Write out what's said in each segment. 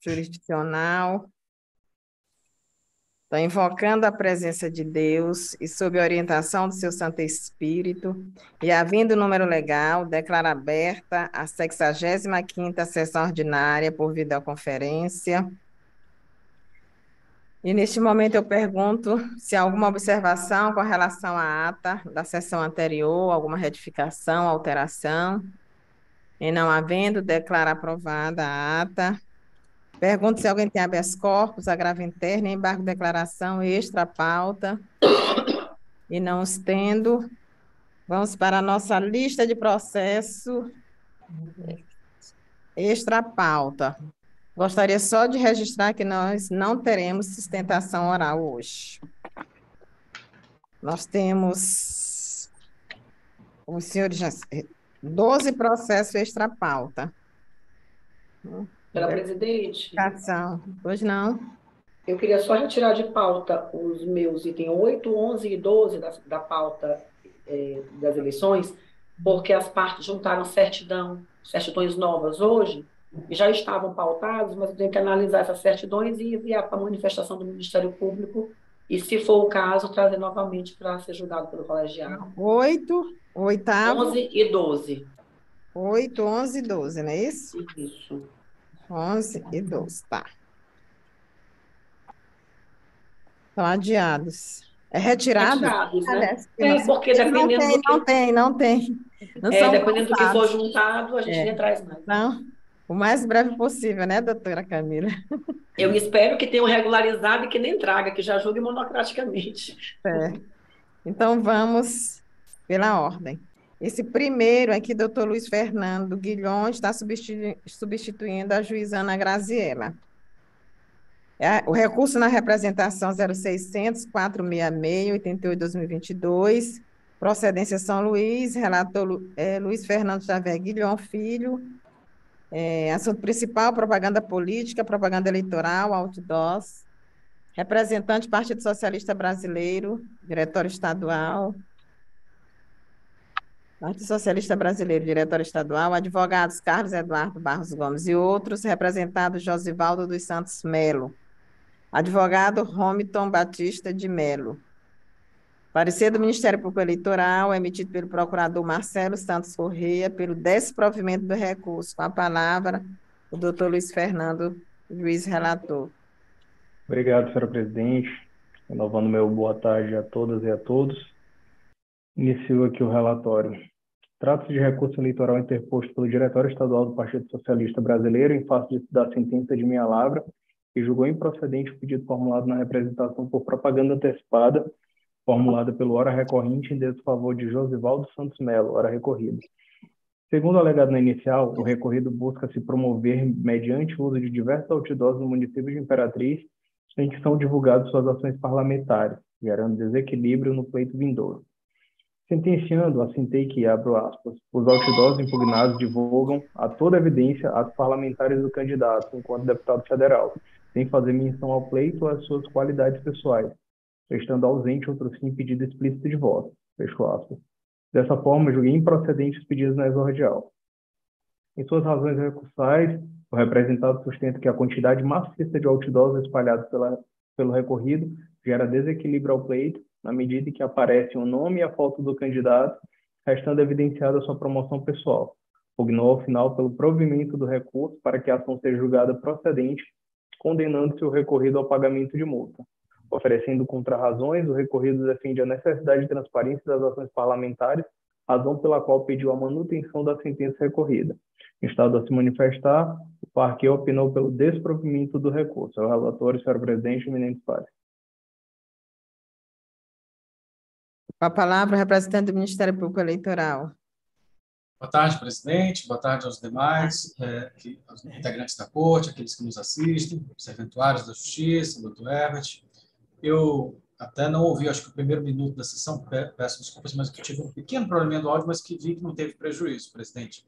jurisdicional. Estou invocando a presença de Deus e, sob orientação do seu Santo Espírito, e havendo número legal, declaro aberta a 65ª sessão ordinária por videoconferência. E neste momento eu pergunto se há alguma observação com relação à ata da sessão anterior, alguma retificação, alteração. E não havendo, declaro aprovada a ata. Pergunto se alguém tem habeas corpus, agravo interno, embargo de declaração, extra pauta. E não os tendo, vamos para a nossa lista de processo extra pauta. Gostaria só de registrar que nós não teremos sustentação oral hoje. Nós temos, o senhor já 12 processos extra pauta. Pela presidente. Hoje não. Eu queria só retirar de pauta os meus itens 8, 11 e 12 da, da pauta é, das eleições, porque as partes juntaram certidão, certidões novas hoje, e já estavam pautados, mas eu tenho que analisar essas certidões e enviar para a manifestação do Ministério Público, e, se for o caso, trazer novamente para ser julgado pelo colegiado. Oito, oitavo. Onze e doze. Oito, onze e doze, não é isso? Isso. 11 e 12, tá. Estão adiados. É retirado? Retirados, né? É, porque dependendo não tem, do que... Não tem, não tem. Não é, dependendo do que for juntado, a gente é. traz mais. Não, o mais breve possível, né, doutora Camila? Eu espero que tenham regularizado e que nem traga, que já julgue monocraticamente. É. Então, vamos pela ordem. Esse primeiro aqui, doutor Luiz Fernando Guilhom, está substituindo a juíza Ana Graziella. É, o recurso na representação 0600 466 88 2022, procedência São Luís, relator é, Luiz Fernando Xavier Guilhom Filho, é, assunto principal, propaganda política, propaganda eleitoral, outdoors, representante Partido Socialista Brasileiro, diretório estadual, Partido Socialista Brasileiro, diretor estadual, advogados Carlos Eduardo Barros Gomes e outros, representado Josivaldo dos Santos Melo, advogado Romiton Batista de Melo. Parecer do Ministério Público Eleitoral, emitido pelo procurador Marcelo Santos Correia, pelo desprovimento do recurso. Com a palavra, o doutor Luiz Fernando, juiz relator. Obrigado, senhora presidente. Renovando meu boa tarde a todas e a todos. Inicio aqui o relatório. Trata-se de recurso eleitoral interposto pelo Diretório Estadual do Partido Socialista Brasileiro em face da sentença de minha lavra, que julgou improcedente o pedido formulado na representação por propaganda antecipada, formulada pelo hora recorrente em desfavor de Josivaldo Santos Melo, hora recorrida. Segundo alegado na inicial, o recorrido busca se promover mediante o uso de diversos outdoors no município de Imperatriz, em que são divulgadas suas ações parlamentares, gerando desequilíbrio no pleito vindouro. Sentenciando, assentei que, abro aspas, os outdoors impugnados divulgam a toda evidência atos parlamentares do candidato enquanto deputado federal, sem fazer menção ao pleito ou às suas qualidades pessoais, estando ausente outro sim pedido explícito de voto, fecho aspas. Dessa forma, julguei improcedentes os pedidos na exordial. Em suas razões recursais, o representado sustenta que a quantidade maciça de outdoors espalhados pela, pelo recorrido gera desequilíbrio ao pleito na medida em que aparece o nome e a foto do candidato, restando evidenciada sua promoção pessoal. Pugnou ao final pelo provimento do recurso para que a ação seja julgada procedente, condenando-se o recorrido ao pagamento de multa. Oferecendo contrarrazões, o recorrido defende a necessidade de transparência das ações parlamentares, razão pela qual pediu a manutenção da sentença recorrida. Estado a se manifestar, o parque opinou pelo desprovimento do recurso. É o relator, senhor presidente, eminente Paz. Com a palavra, o representante do Ministério Público Eleitoral. Boa tarde, presidente. Boa tarde aos demais, é, que, aos integrantes da corte, aqueles que nos assistem, os serventuários da Justiça, doutor Herbert. Eu até não ouvi, acho que o primeiro minuto da sessão, peço desculpas, mas que tive um pequeno problema do áudio, mas que vi que não teve prejuízo, presidente.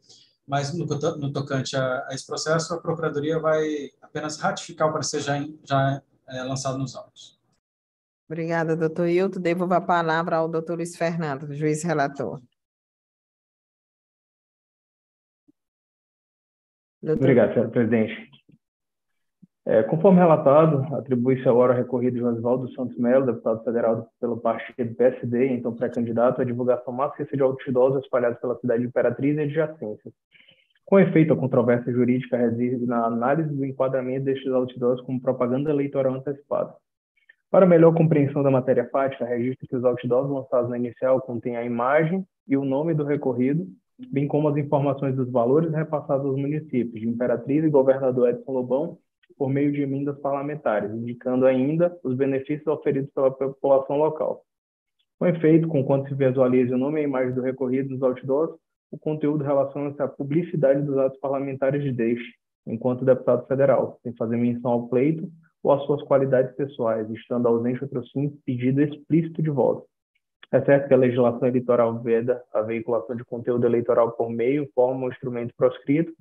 Mas no, no tocante a, a, esse processo, a Procuradoria vai apenas ratificar o parecer já, já é, lançado nos autos. Obrigada, doutor Hilton. Devolvo a palavra ao doutor Luiz Fernando, juiz relator. Doutor... Obrigado, senhor presidente. É, conforme relatado, atribui-se agora ao recorrido Josivaldo Santos Melo, deputado federal pelo partido PSD, então pré-candidato, a divulgação maciça de outdoors espalhados pela cidade de Imperatriz e adjacências. Com efeito, a controvérsia jurídica reside na análise do enquadramento destes outdoors como propaganda eleitoral antecipada. Para melhor compreensão da matéria fática, registre que os outdoors lançados na inicial contêm a imagem e o nome do recorrido, bem como as informações dos valores repassados aos municípios de Imperatriz e Governador Edson Lobão por meio de emendas parlamentares, indicando ainda os benefícios oferidos pela população local. Com efeito, com quanto se visualiza o nome e a imagem do recorrido dos outdoors, o conteúdo relaciona-se à publicidade dos atos parlamentares de Deixe, enquanto deputado federal, sem fazer menção ao pleito ou às suas qualidades pessoais, estando ausente outro sim pedido explícito de voto. É certo que a legislação eleitoral veda a veiculação de conteúdo eleitoral por meio, forma ou instrumento proscrito,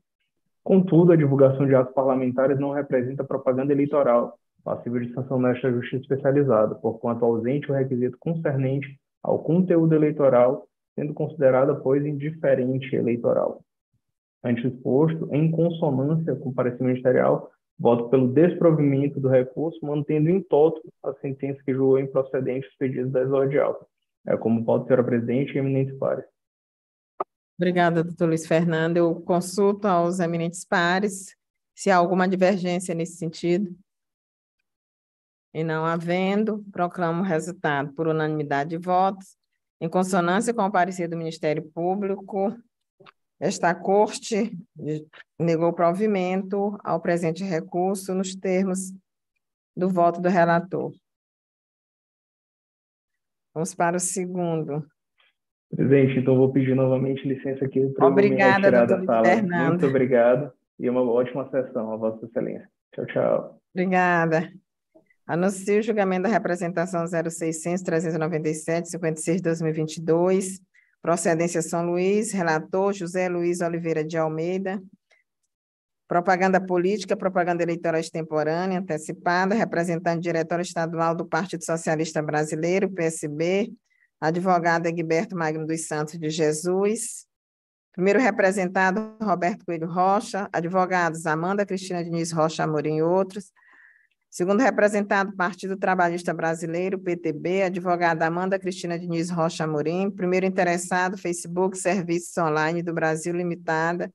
Contudo, a divulgação de atos parlamentares não representa propaganda eleitoral, passível de sanção nesta justiça especializada, porquanto ausente o requisito concernente ao conteúdo eleitoral, sendo considerada, pois, indiferente eleitoral. Ante o exposto, em consonância com o parecer ministerial, voto pelo desprovimento do recurso, mantendo em toto a sentença que julgou improcedente os pedidos da exordial. É como pode ser a presidente e eminentes pares. Obrigada, doutor Luiz Fernando. Eu consulto aos eminentes pares se há alguma divergência nesse sentido. E não havendo, proclamo o resultado por unanimidade de votos, em consonância com o parecer do Ministério Público, esta Corte negou provimento ao presente recurso nos termos do voto do relator. Vamos para o segundo. Presidente, então vou pedir novamente licença aqui para Obrigada, me doutor sala. Fernando. Muito obrigado e uma ótima sessão, a Vossa Excelência. Tchau, tchau. Obrigada. Anuncio o julgamento da representação 0600 397 56 2022, procedência São Luís, relator José Luiz Oliveira de Almeida. Propaganda política, propaganda eleitoral extemporânea, antecipada, representante diretor estadual do Partido Socialista Brasileiro, PSB, advogado Egberto Magno dos Santos de Jesus, primeiro representado Roberto Coelho Rocha, advogados Amanda Cristina Diniz Rocha Amorim e outros, segundo representado Partido Trabalhista Brasileiro, PTB, advogada Amanda Cristina Diniz Rocha Amorim, primeiro interessado Facebook Serviços Online do Brasil Limitada,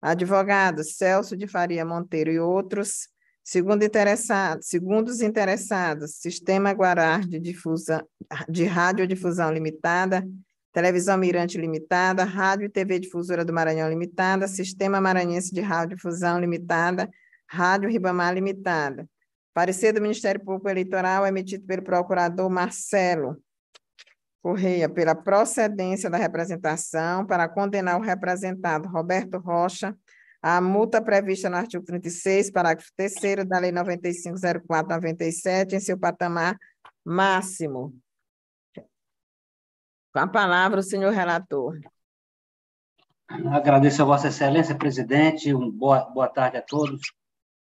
advogado Celso de Faria Monteiro e outros, Segundo, interessado, segundo os interessados, Sistema Guarar de, difusa, de Radiodifusão Limitada, Televisão Mirante Limitada, Rádio e TV Difusora do Maranhão Limitada, Sistema Maranhense de Radiodifusão Limitada, Rádio Ribamar Limitada. Parecer do Ministério Público Eleitoral emitido pelo procurador Marcelo Correia pela procedência da representação para condenar o representado Roberto Rocha a multa prevista no artigo 36, parágrafo 3 da Lei 9504/97, em seu patamar máximo. Com a palavra, o senhor relator. Agradeço a Vossa Excelência, presidente. Um boa, boa tarde a todos.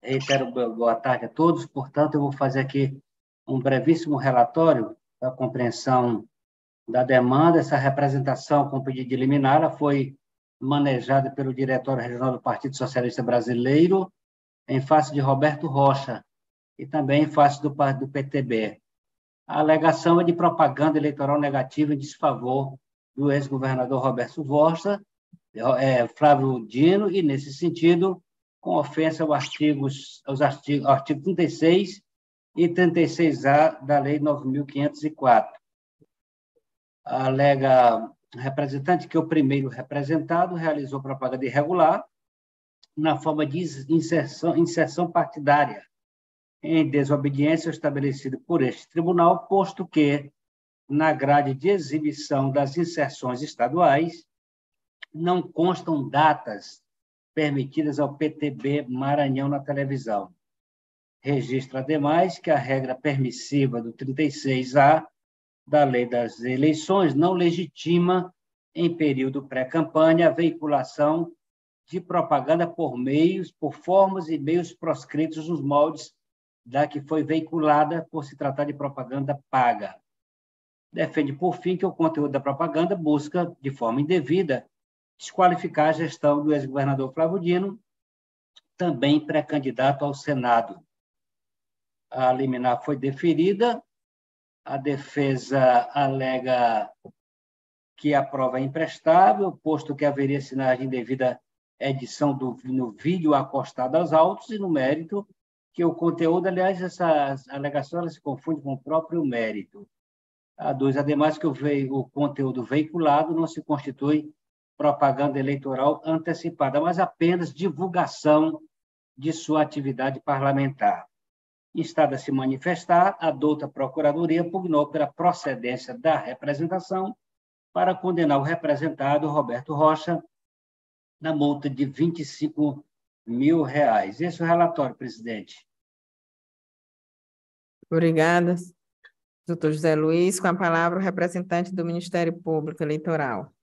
Reitero boa tarde a todos. Portanto, eu vou fazer aqui um brevíssimo relatório da compreensão da demanda. Essa representação com pedido de liminar foi manejada pelo Diretório Regional do Partido Socialista Brasileiro, em face de Roberto Rocha, e também em face do, do PTB. A alegação é de propaganda eleitoral negativa em desfavor do ex-governador Roberto Rocha, é, Flávio Dino, e, nesse sentido, com ofensa aos artigos, aos artigos, artigo 36 e 36A da Lei 9.504. Alega representante, que o primeiro representado, realizou propaganda irregular na forma de inserção, inserção partidária, em desobediência estabelecida por este tribunal, posto que, na grade de exibição das inserções estaduais, não constam datas permitidas ao PTB Maranhão na televisão. Registra, ademais, que a regra permissiva do 36A da lei das eleições não legitima, em período pré-campanha, a veiculação de propaganda por meios, por formas e meios proscritos nos moldes da que foi veiculada por se tratar de propaganda paga. Defende, por fim, que o conteúdo da propaganda busca, de forma indevida, desqualificar a gestão do ex-governador Flávio Dino, também pré-candidato ao Senado. A liminar foi deferida, a defesa alega que a prova é imprestável, posto que haveria sinagem devida edição do, no vídeo acostado aos autos e no mérito, que o conteúdo, aliás, essa alegação ela se confunde com o próprio mérito. A dois, ademais, que o, o conteúdo veiculado não se constitui propaganda eleitoral antecipada, mas apenas divulgação de sua atividade parlamentar. Estado a se manifestar, a douta Procuradoria pugnou pela procedência da representação para condenar o representado Roberto Rocha na multa de 25 mil reais. Esse é o relatório, presidente. Obrigada. Doutor José Luiz, com a palavra o representante do Ministério Público Eleitoral.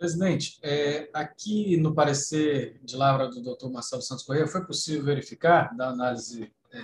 Presidente, é, aqui no parecer de lavra do doutor Marcelo Santos Correia, foi possível verificar, da análise é,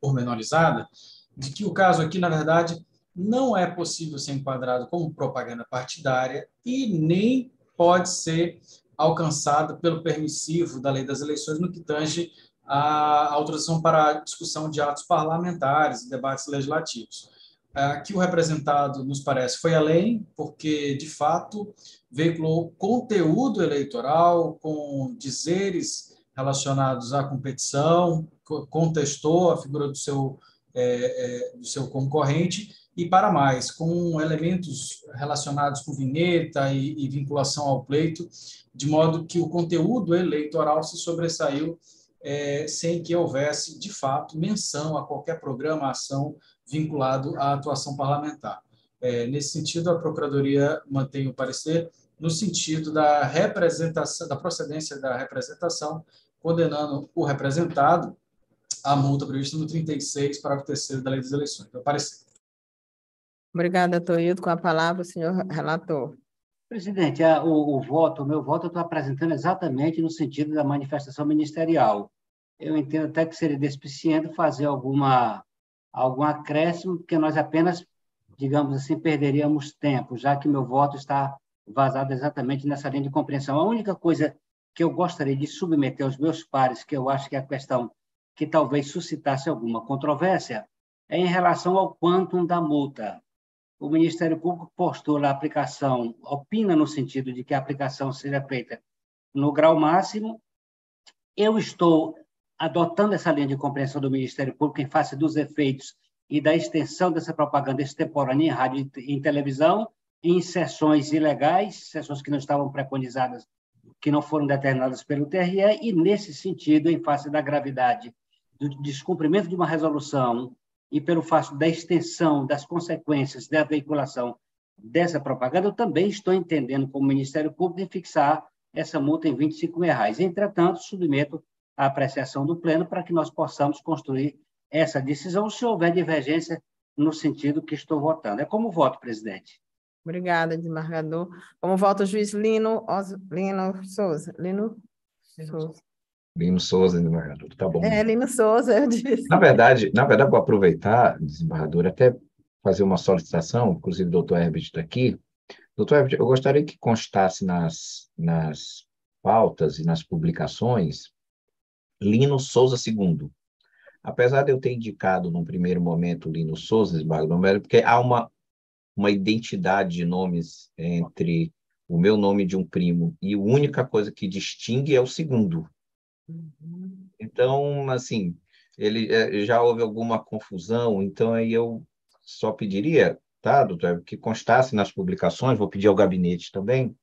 pormenorizada, de que o caso aqui, na verdade, não é possível ser enquadrado como propaganda partidária e nem pode ser alcançado pelo permissivo da lei das eleições no que tange a autorização para a discussão de atos parlamentares e debates legislativos. Aqui o representado, nos parece, foi além, porque, de fato, veiculou conteúdo eleitoral com dizeres relacionados à competição, contestou a figura do seu, é, é, do seu concorrente e, para mais, com elementos relacionados com vinheta e, e vinculação ao pleito, de modo que o conteúdo eleitoral se sobressaiu é, sem que houvesse, de fato, menção a qualquer programa, ação vinculado à atuação parlamentar. É, nesse sentido, a Procuradoria mantém o parecer no sentido da representação, da procedência da representação, condenando o representado à multa prevista no 36, parágrafo 3 da Lei das Eleições. Então, parecer. Obrigada, Toildo. Com a palavra, o senhor relator. Presidente, a, o, o, voto, o meu voto, eu estou apresentando exatamente no sentido da manifestação ministerial. Eu entendo até que seria despiciente fazer alguma, algum acréscimo, porque nós apenas, digamos assim, perderíamos tempo, já que meu voto está vazado exatamente nessa linha de compreensão. A única coisa que eu gostaria de submeter aos meus pares, que eu acho que é a questão que talvez suscitasse alguma controvérsia, é em relação ao quantum da multa. O Ministério Público postou a aplicação, opina no sentido de que a aplicação seja feita no grau máximo. Eu estou adotando essa linha de compreensão do Ministério Público em face dos efeitos e da extensão dessa propaganda extemporânea em rádio e em televisão, em sessões ilegais, sessões que não estavam preconizadas, que não foram determinadas pelo TRE, e, nesse sentido, em face da gravidade do descumprimento de uma resolução e pelo fato da extensão das consequências da veiculação dessa propaganda, eu também estou entendendo como Ministério Público em fixar essa multa em 25 reais. Entretanto, submeto à apreciação do Pleno para que nós possamos construir essa decisão, se houver divergência no sentido que estou votando. É como voto, presidente. Obrigada, desembargador. Como volta o juiz Lino, Os... Lino Souza. Lino Souza. Lino Souza, desembargador, tá bom. É, Lino Souza, eu disse. Na verdade, na verdade, vou aproveitar, desembargador, até fazer uma solicitação, inclusive o doutor Herbert está aqui. Doutor Herbert, eu gostaria que constasse nas, nas pautas e nas publicações Lino Souza II. Apesar de eu ter indicado num primeiro momento Lino Souza, desembargador, porque há uma uma identidade de nomes entre o meu nome de um primo e a única coisa que distingue é o segundo. Uhum. Então, assim, ele é, já houve alguma confusão, então aí eu só pediria, tá, doutor, que constasse nas publicações, vou pedir ao gabinete também,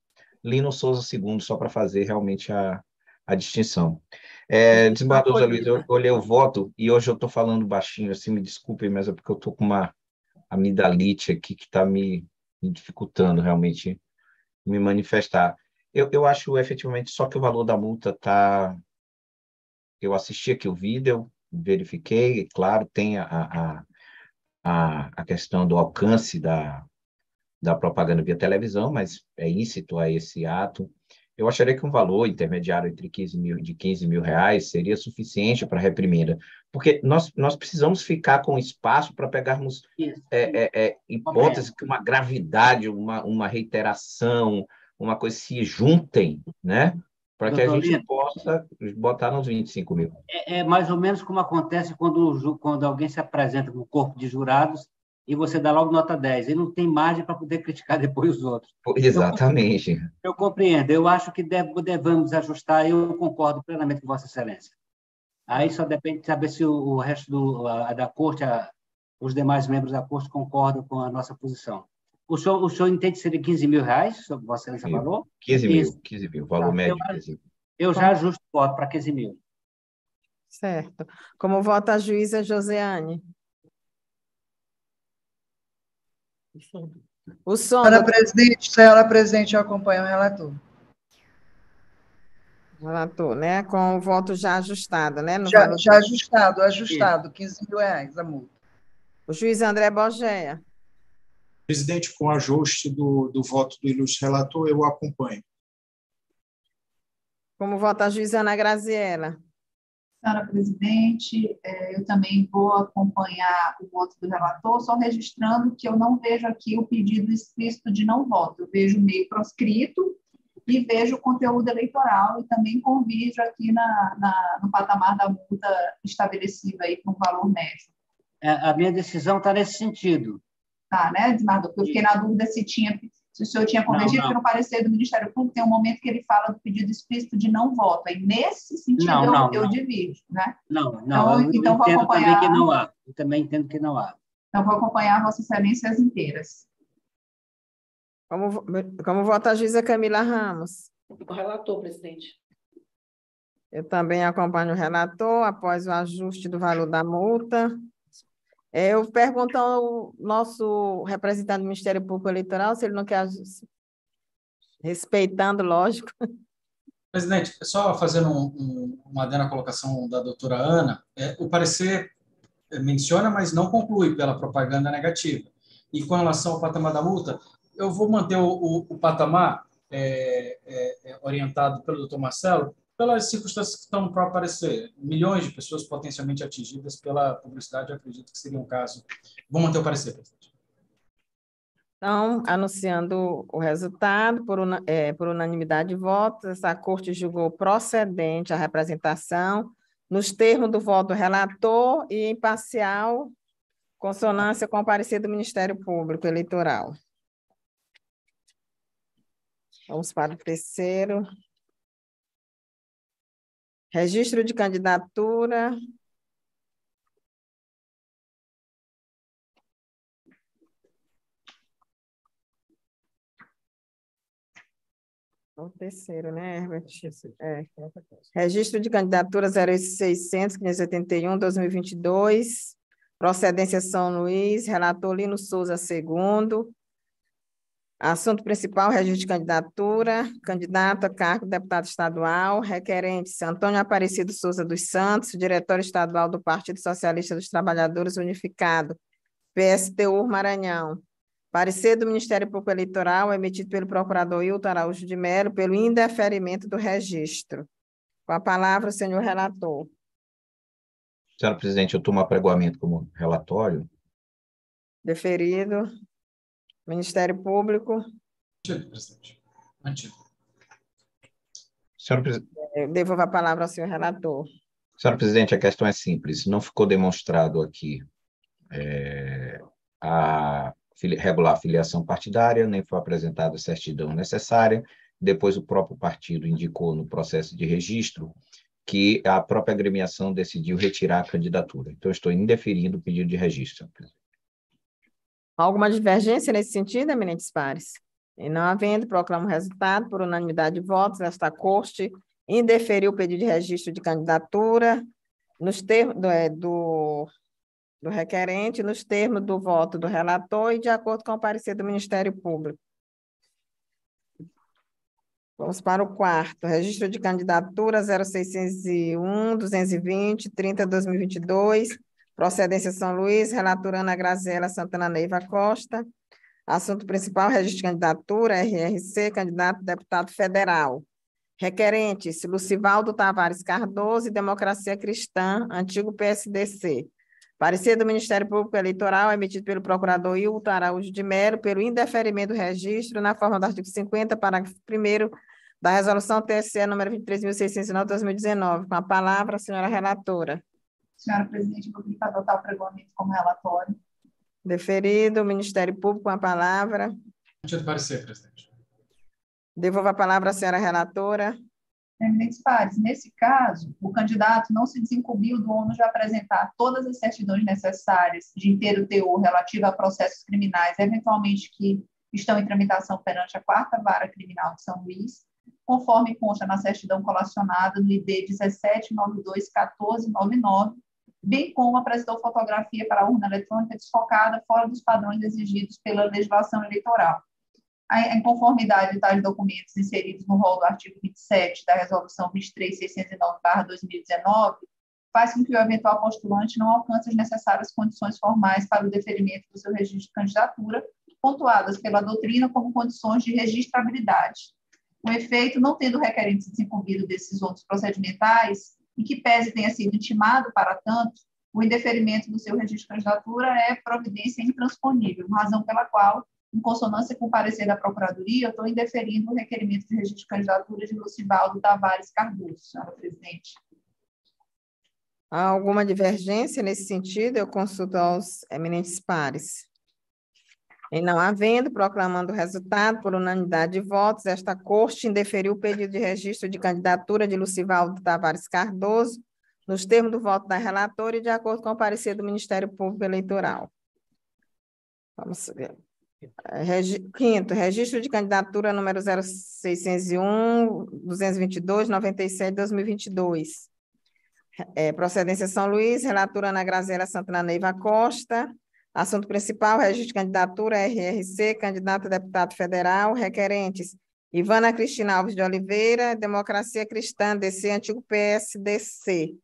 Lino Souza II, só para fazer realmente a, a distinção. É, desembargador José Luiz, eu olhei o voto e hoje eu estou falando baixinho, assim, me desculpem, mas é porque eu estou com uma amidalite aqui que está me, me, dificultando realmente me manifestar. Eu, eu acho efetivamente só que o valor da multa está. Eu assisti aqui o vídeo, verifiquei, claro, tem a, a, a, a questão do alcance da, da propaganda via televisão, mas é íncito a esse ato. Eu acharia que um valor intermediário entre 15 mil, de 15 mil reais seria suficiente para a reprimenda, porque nós, nós precisamos ficar com espaço para pegarmos é, é, é, hipóteses que uma gravidade, uma, uma reiteração, uma coisa se juntem, né? para que a gente possa botar nos 25 mil. É, é, mais ou menos como acontece quando, quando alguém se apresenta no corpo de jurados e você dá logo nota 10, e não tem margem para poder criticar depois os outros. Exatamente. Eu, eu compreendo, eu acho que deve, devemos ajustar, eu concordo plenamente com Vossa Excelência. Aí só depende de saber se o, o resto do, a, da corte, a, os demais membros da corte concordam com a nossa posição. O senhor, o senhor entende que seria 15 mil reais, Vossa Excelência falou? 15 mil, 15 mil, valor tá, médio. Eu, eu já ajusto o voto para 15 mil. Certo. Como vota a juíza Joseane? O som. Senhora do... presidente, senhora presidente, eu acompanho o relator. Relator, né? Com o voto já ajustado, né? No já, já ajustado, ajustado, 15 mil reais a multa. O juiz André Borgeia. Presidente, com ajuste do, do voto do ilustre relator, eu acompanho. Como vota a juíza Ana Graziela? Senhora presidente, é, eu também vou acompanhar o voto do relator, só registrando que eu não vejo aqui o pedido explícito de não voto, eu vejo meio proscrito e vejo o conteúdo eleitoral e também convido aqui na, na, no patamar da multa estabelecida aí um valor médio. É, a minha decisão está nesse sentido. Tá, né, Desmardo? Porque eu fiquei na dúvida se tinha se o senhor tinha convergido, porque no parecer do Ministério Público tem um momento que ele fala do pedido explícito de não voto. Aí, nesse sentido, não, eu, não, eu não. divido, né? Não, não, então, eu, então vou acompanhar... também que não há. Eu também entendo que não há. Então, vou acompanhar Vossa Excelência as inteiras. Como, como vota a juíza Camila Ramos? O relator, presidente. Eu também acompanho o relator, após o ajuste do valor da multa. É, eu pergunto ao nosso representante do Ministério Público Eleitoral se ele não quer, respeitando, lógico. Presidente, só fazendo um, um, uma adendo à colocação da doutora Ana, é, o parecer menciona, mas não conclui pela propaganda negativa. E com relação ao patamar da multa, eu vou manter o, o, o patamar é, é, é orientado pelo doutor Marcelo, pelas circunstâncias que estão no próprio parecer. Milhões de pessoas potencialmente atingidas pela publicidade, eu acredito que seria um caso. Vou manter o parecer, presidente. Então, anunciando o resultado, por, é, por unanimidade de votos, essa corte julgou procedente a representação nos termos do voto do relator e imparcial, consonância com o parecer do Ministério Público Eleitoral. Vamos para o terceiro. Registro de candidatura. O terceiro, né, Herbert? É. Registro de candidatura 0600 581 2022. Procedência São Luís, relator Lino Souza, segundo. Assunto principal, registro de candidatura, candidato a cargo de deputado estadual, requerentes Antônio Aparecido Souza dos Santos, diretor estadual do Partido Socialista dos Trabalhadores Unificado, PSTU Maranhão. Parecer do Ministério Público Eleitoral emitido pelo procurador Hilton Araújo de Melo pelo indeferimento do registro. Com a palavra, o senhor relator. Senhora presidente, eu tomo apregoamento como relatório. Deferido. Ministério Público. Mantido, presidente. Mantido. Senhora presidente. Devolvo a palavra ao senhor relator. Senhora presidente, a questão é simples. Não ficou demonstrado aqui é, a regular filiação partidária, nem foi apresentada a certidão necessária. Depois, o próprio partido indicou no processo de registro que a própria agremiação decidiu retirar a candidatura. Então, estou indeferindo o pedido de registro. Alguma divergência nesse sentido, eminentes pares? E não havendo, proclamo o resultado por unanimidade de votos. Esta Corte indeferiu o pedido de registro de candidatura nos termos do, é, do, do requerente, nos termos do voto do relator e de acordo com o parecer do Ministério Público. Vamos para o quarto. Registro de candidatura 0601 220 30 2022 Procedência São Luís, relatora Ana Graziela Santana Neiva Costa. Assunto principal, registro de candidatura, RRC, candidato a deputado federal. Requerentes, Lucivaldo Tavares Cardoso e Democracia Cristã, antigo PSDC. Parecer do Ministério Público Eleitoral emitido pelo procurador Hilton Araújo de Melo pelo indeferimento do registro na forma do artigo 50, parágrafo 1 da Resolução TSE número 23.609-2019. Com a palavra, a senhora relatora. Senhora presidente, vou pedir para adotar o pregoamento como relatório. Deferido. O Ministério Público, com a palavra. Sentido parecer, presidente. Devolvo a palavra à senhora relatora. Eminentes pares, nesse caso, o candidato não se desincumbiu do ônus de apresentar todas as certidões necessárias de inteiro teor relativo a processos criminais, eventualmente que estão em tramitação perante a quarta vara criminal de São Luís, conforme consta na certidão colacionada no ID 17921499, bem como apresentou fotografia para a urna eletrônica desfocada fora dos padrões exigidos pela legislação eleitoral a inconformidade de tais documentos inseridos no rol do artigo 27 da Resolução 23609-2019 faz com que o eventual postulante não alcance as necessárias condições formais para o deferimento do seu registro de candidatura, pontuadas pela doutrina como condições de registrabilidade. O efeito, não tendo o requerente desincumbido desses outros procedimentais, e que pese tenha sido intimado para tanto, o indeferimento do seu registro de candidatura é providência intransponível, razão pela qual em consonância com o parecer da Procuradoria, eu estou indeferindo o requerimento de registro de candidatura de Lucivaldo Tavares Cardoso, senhora presidente. Há alguma divergência nesse sentido? Eu consulto aos eminentes pares. Em não havendo, proclamando o resultado por unanimidade de votos, esta Corte indeferiu o pedido de registro de candidatura de Lucivaldo Tavares Cardoso, nos termos do voto da relatora e de acordo com o parecer do Ministério Público Eleitoral. Vamos ver. Regi, quinto, registro de candidatura número 0601, 222, 97, 2022. É, procedência São Luís, relatora Ana Graziela Santana Neiva Costa. Assunto principal, registro de candidatura RRC, candidato a deputado federal, requerentes Ivana Cristina Alves de Oliveira, Democracia Cristã, DC, antigo PSDC.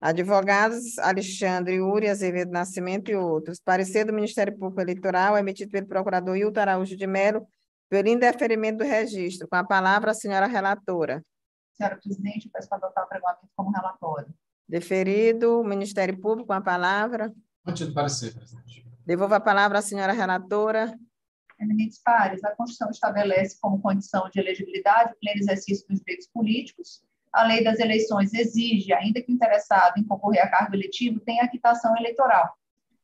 Advogados Alexandre Uri Azevedo Nascimento e outros. Parecer do Ministério Público Eleitoral emitido pelo procurador Hilton Araújo de Melo pelo indeferimento do registro. Com a palavra, a senhora relatora. Senhora presidente, peço para adotar o regulamento como relatório. Deferido. Ministério Público, com a palavra. Mantido parecer, presidente. Devolvo a palavra à senhora relatora. Eminentes pares, a Constituição estabelece como condição de elegibilidade o pleno exercício dos direitos políticos a lei das eleições exige, ainda que interessado em concorrer a cargo eletivo, tenha quitação eleitoral.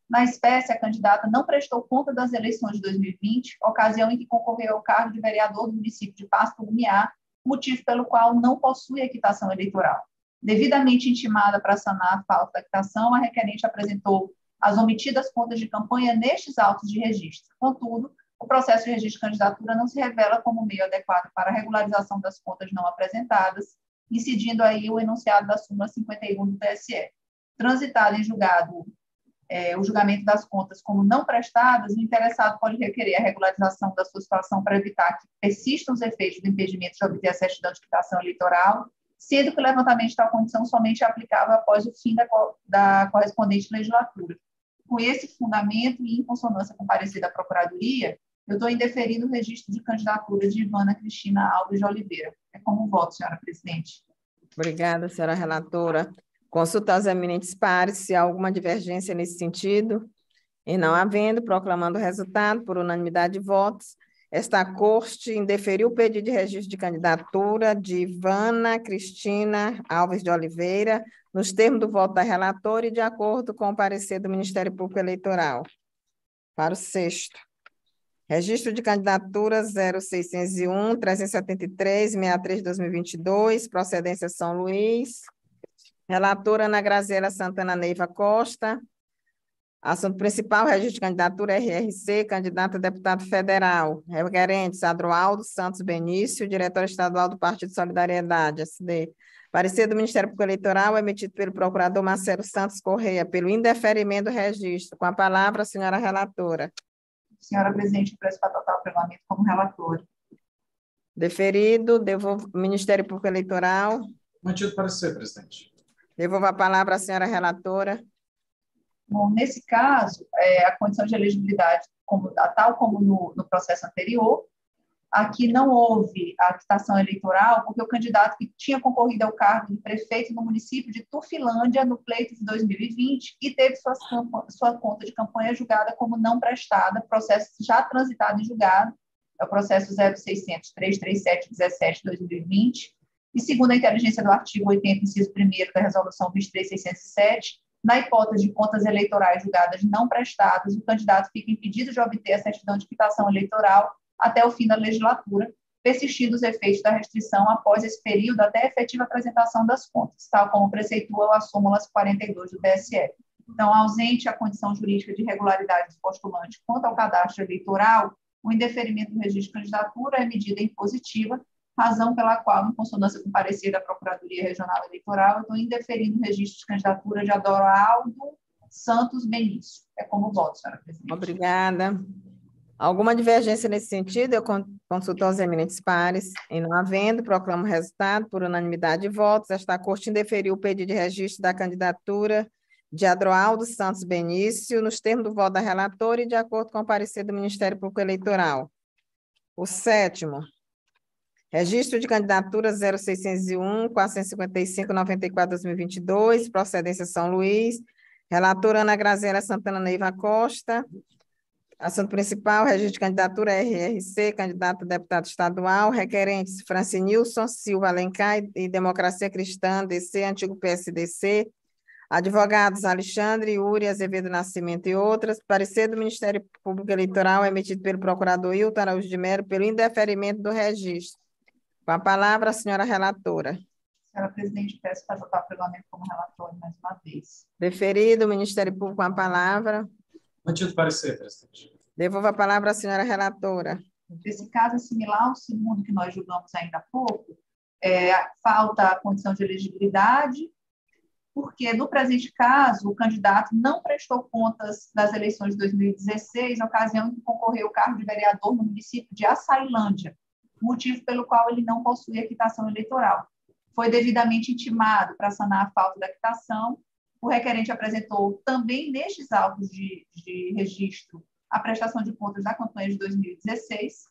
Na espécie, a candidata não prestou conta das eleições de 2020, ocasião em que concorreu ao cargo de vereador do município de Pasto Lumiar, motivo pelo qual não possui a quitação eleitoral. Devidamente intimada para sanar a falta da quitação, a requerente apresentou as omitidas contas de campanha nestes autos de registro. Contudo, o processo de registro de candidatura não se revela como meio adequado para a regularização das contas não apresentadas, incidindo aí o enunciado da súmula 51 do TSE. Transitado em julgado é, o julgamento das contas como não prestadas, o interessado pode requerer a regularização da sua situação para evitar que persistam os efeitos do impedimento de obter a certidão de quitação eleitoral, sendo que o levantamento de tal condição somente é aplicável após o fim da, da correspondente legislatura. Com esse fundamento e em consonância com o parecer da Procuradoria, eu estou indeferindo o registro de candidatura de Ivana Cristina Alves de Oliveira. É como voto, senhora presidente. Obrigada, senhora relatora. Consultar os eminentes pares se há alguma divergência nesse sentido. E não havendo, proclamando o resultado por unanimidade de votos, esta Corte indeferiu o pedido de registro de candidatura de Ivana Cristina Alves de Oliveira, nos termos do voto da relatora e de acordo com o parecer do Ministério Público Eleitoral. Para o sexto. Registro de candidatura 0601 373 63 2022, procedência São Luís. Relatora Ana Graziela Santana Neiva Costa. Assunto principal, registro de candidatura RRC, candidato a deputado federal. Requerentes Adroaldo Santos Benício, diretor estadual do Partido Solidariedade, SD. Parecer do Ministério Público Eleitoral emitido pelo procurador Marcelo Santos Correia, pelo indeferimento do registro. Com a palavra, a senhora relatora. Senhora presidente, preço para adotar o regulamento como relator. Deferido, devolvo Ministério Público Eleitoral. Mantido parecer, presidente. Devolvo a palavra à senhora relatora. Bom, nesse caso, é, a condição de elegibilidade, como, tal como no, no processo anterior, Aqui não houve a quitação eleitoral, porque o candidato que tinha concorrido ao cargo de prefeito no município de Tufilândia no pleito de 2020 e teve sua, sua conta de campanha julgada como não prestada, processo já transitado em julgado, é o processo 0600 337 17 2020, e segundo a inteligência do artigo 80, inciso 1 da resolução 23607, na hipótese de contas eleitorais julgadas não prestadas, o candidato fica impedido de obter a certidão de quitação eleitoral até o fim da legislatura, persistindo os efeitos da restrição após esse período até a efetiva apresentação das contas, tal como preceitua a súmula 42 do TSE. Então, ausente a condição jurídica de regularidade do postulante quanto ao cadastro eleitoral, o indeferimento do registro de candidatura é medida impositiva, razão pela qual, em consonância com o parecer da Procuradoria Regional Eleitoral, eu estou indeferindo o registro de candidatura de Adoraldo Santos Benício. É como voto, senhora presidente. Obrigada. Alguma divergência nesse sentido? Eu consulto aos eminentes pares. Em não havendo, proclamo o resultado por unanimidade de votos. Esta Corte indeferiu o pedido de registro da candidatura de Adroaldo Santos Benício, nos termos do voto da relatora e de acordo com o parecer do Ministério Público Eleitoral. O sétimo, registro de candidatura 0601, 455, 94, 2022, procedência São Luís, relatora Ana Graziela Santana Neiva Costa, Assunto principal, registro de candidatura RRC, candidato a deputado estadual, requerentes Francinilson Silva Alencar e Democracia Cristã, DC, antigo PSDC, advogados Alexandre, Yuri, Azevedo Nascimento e outras, parecer do Ministério Público Eleitoral emitido pelo procurador Hilton Araújo de Melo pelo indeferimento do registro. Com a palavra, a senhora relatora. Senhora presidente, peço para adotar o regulamento como relator mais uma vez. Deferido, o Ministério Público com a palavra. Mantido parecer, presidente. Devolvo a palavra à senhora relatora. Esse caso é similar ao segundo que nós julgamos ainda há pouco. É, falta a condição de elegibilidade, porque no presente caso o candidato não prestou contas das eleições de 2016, ocasião em que concorreu o cargo de vereador no município de Açailândia, motivo pelo qual ele não possui a quitação eleitoral. Foi devidamente intimado para sanar a falta da quitação o requerente apresentou também nestes autos de, de registro a prestação de contas da campanha de 2016.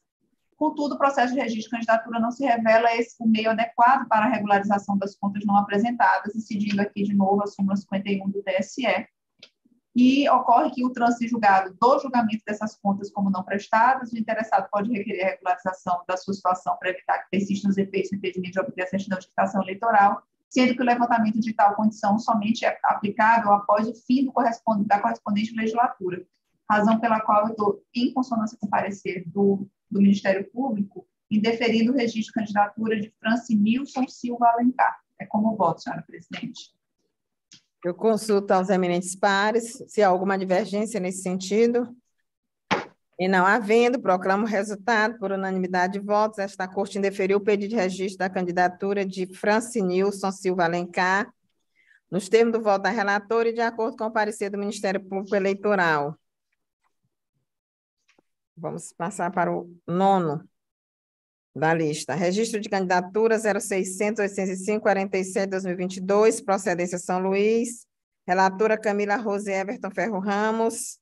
Contudo, o processo de registro de candidatura não se revela esse o meio adequado para a regularização das contas não apresentadas, incidindo aqui de novo a súmula 51 do TSE. E ocorre que o trânsito julgado do julgamento dessas contas como não prestadas, o interessado pode requerer a regularização da sua situação para evitar que persistam os efeitos do impedimento de obter a certidão de quitação eleitoral sendo que o levantamento de tal condição somente é aplicável após o fim do correspondente, da correspondente legislatura, razão pela qual eu estou em consonância com o parecer do, do Ministério Público, indeferindo o registro de candidatura de Nilson Silva Alencar. É como voto, senhora presidente. Eu consulto aos eminentes pares se há alguma divergência nesse sentido. E não havendo, proclamo o resultado por unanimidade de votos. Esta Corte indeferiu o pedido de registro da candidatura de Francinilson Silva Alencar, nos termos do voto da relatora e de acordo com o parecer do Ministério Público Eleitoral. Vamos passar para o nono da lista. Registro de candidatura 0600 805 47 2022, procedência São Luís. Relatora Camila Rose Everton Ferro Ramos.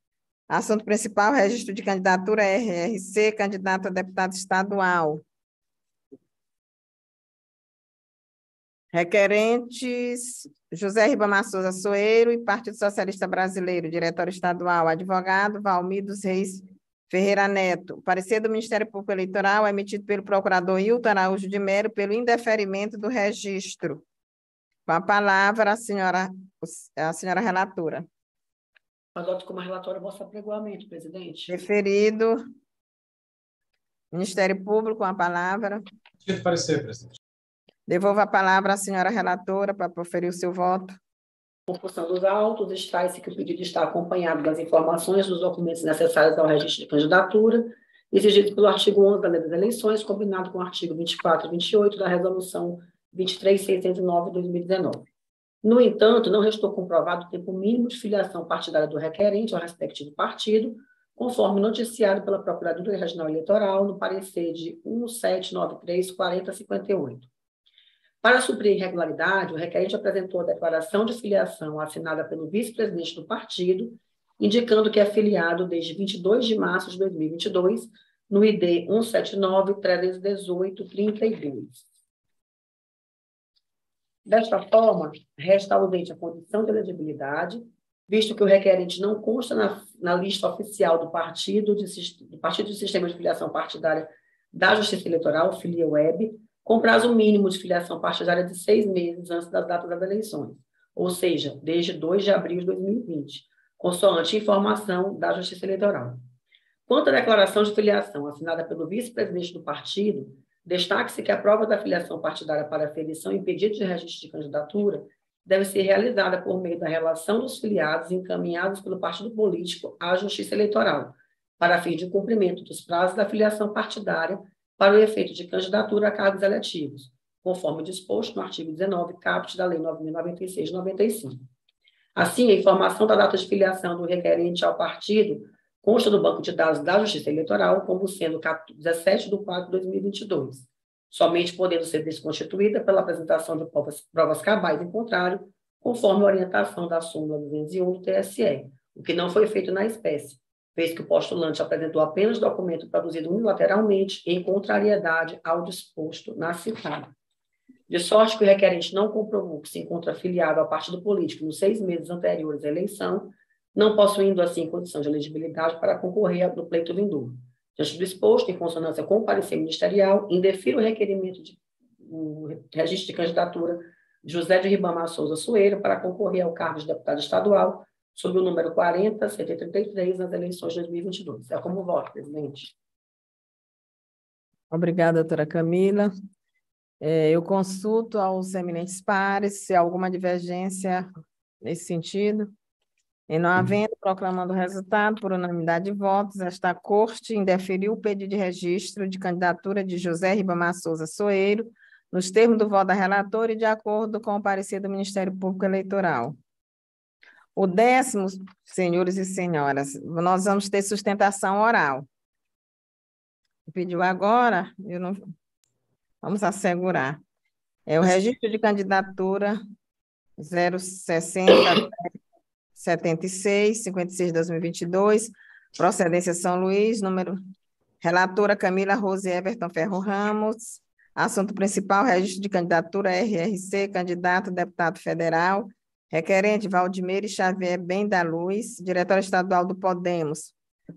Assunto principal, registro de candidatura RRC, candidato a deputado estadual. Requerentes, José Ribamar Souza Soeiro e Partido Socialista Brasileiro, diretor estadual, advogado Valmir dos Reis Ferreira Neto. O parecer do Ministério Público Eleitoral é emitido pelo procurador Hilton Araújo de Melo pelo indeferimento do registro. Com a palavra, a senhora, a senhora relatora. Adoto como relatório vosso apregoamento, presidente. Referido. Ministério Público, com a palavra. Parecer, presidente. Devolvo a palavra à senhora relatora para proferir o seu voto. Por dos autos, extrai-se que o pedido está acompanhado das informações dos documentos necessários ao registro de candidatura, exigidos pelo artigo 11 da Lei das Eleições, combinado com o artigo 24 e 28 da Resolução 23609 de 2019. No entanto, não restou comprovado o tempo mínimo de filiação partidária do requerente ao respectivo partido, conforme noticiado pela Procuradoria Regional Eleitoral no parecer de 1793-4058. Para suprir irregularidade, o requerente apresentou a declaração de filiação assinada pelo vice-presidente do partido, indicando que é filiado desde 22 de março de 2022 no ID 179 318 32. Desta forma, resta ausente a condição de elegibilidade, visto que o requerente não consta na, na lista oficial do partido, de, do Partido de Sistema de Filiação Partidária da Justiça Eleitoral, Filia Web, com prazo mínimo de filiação partidária de seis meses antes da data das eleições, ou seja, desde 2 de abril de 2020, consoante informação da Justiça Eleitoral. Quanto à declaração de filiação assinada pelo vice-presidente do partido, destaque-se que a prova da filiação partidária para aferição e pedido de registro de candidatura deve ser realizada por meio da relação dos filiados encaminhados pelo partido político à Justiça Eleitoral, para fim de cumprimento dos prazos da filiação partidária para o efeito de candidatura a cargos eletivos, conforme disposto no artigo 19, caput da Lei 9.096-95. Assim, a informação da data de filiação do requerente ao partido consta do banco de dados da Justiça Eleitoral como sendo 17 de 4 de 2022 somente podendo ser desconstituída pela apresentação de provas, provas cabais em contrário, conforme a orientação da súmula 201 do TSE, o que não foi feito na espécie, vez que o postulante apresentou apenas documento produzido unilateralmente em contrariedade ao disposto na citada. De sorte que o requerente não comprovou que se encontra afiliado ao partido político nos seis meses anteriores à eleição, não possuindo, assim, condição de elegibilidade para concorrer no pleito vindouro. Diante do exposto, em consonância com o parecer ministerial, indefiro o requerimento de o registro de candidatura de José de Ribamar Souza Soeiro para concorrer ao cargo de deputado estadual sob o número 40-133 nas eleições de 2022. É como voto, presidente. Obrigada, doutora Camila. É, eu consulto aos eminentes pares se há alguma divergência nesse sentido. E não havendo proclamando o resultado por unanimidade de votos, esta Corte indeferiu o pedido de registro de candidatura de José Ribamar Souza Soeiro, nos termos do voto da relatora e de acordo com o parecer do Ministério Público Eleitoral. O décimo, senhores e senhoras, nós vamos ter sustentação oral. Pediu agora, eu não, vamos assegurar. É o registro de candidatura 060 76, 56 de 2022, procedência São Luís, número relatora Camila Rose Everton Ferro Ramos, assunto principal, registro de candidatura RRC, candidato deputado federal, requerente Valdimeire Xavier Bem da Luz, diretor estadual do Podemos,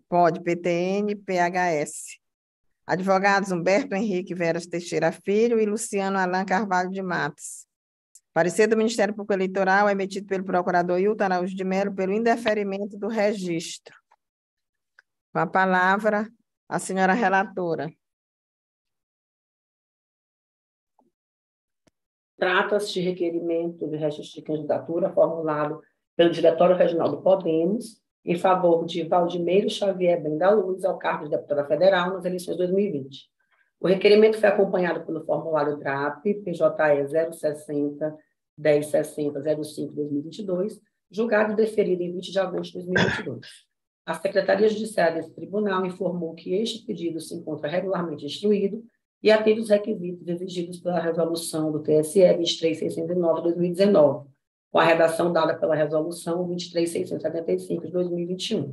POD, PTN, PHS. Advogados Humberto Henrique Veras Teixeira Filho e Luciano Alain Carvalho de Matos. Parecer do Ministério Público Eleitoral é emitido pelo procurador Hilton Araújo de Mello pelo indeferimento do registro. Com a palavra, a senhora relatora. Trata-se de requerimento de registro de candidatura formulado pelo Diretório Regional do Podemos em favor de Valdimeiro Xavier Ben da Luz ao cargo de deputada federal nas eleições de 2020. O requerimento foi acompanhado pelo formulário DRAP PJE 060 1060 05 2022, julgado e deferido em 20 de agosto de 2022. A Secretaria Judiciária desse tribunal informou que este pedido se encontra regularmente instruído e atende os requisitos exigidos pela resolução do TSE 23609 de 2019, com a redação dada pela resolução 23675 de 2021.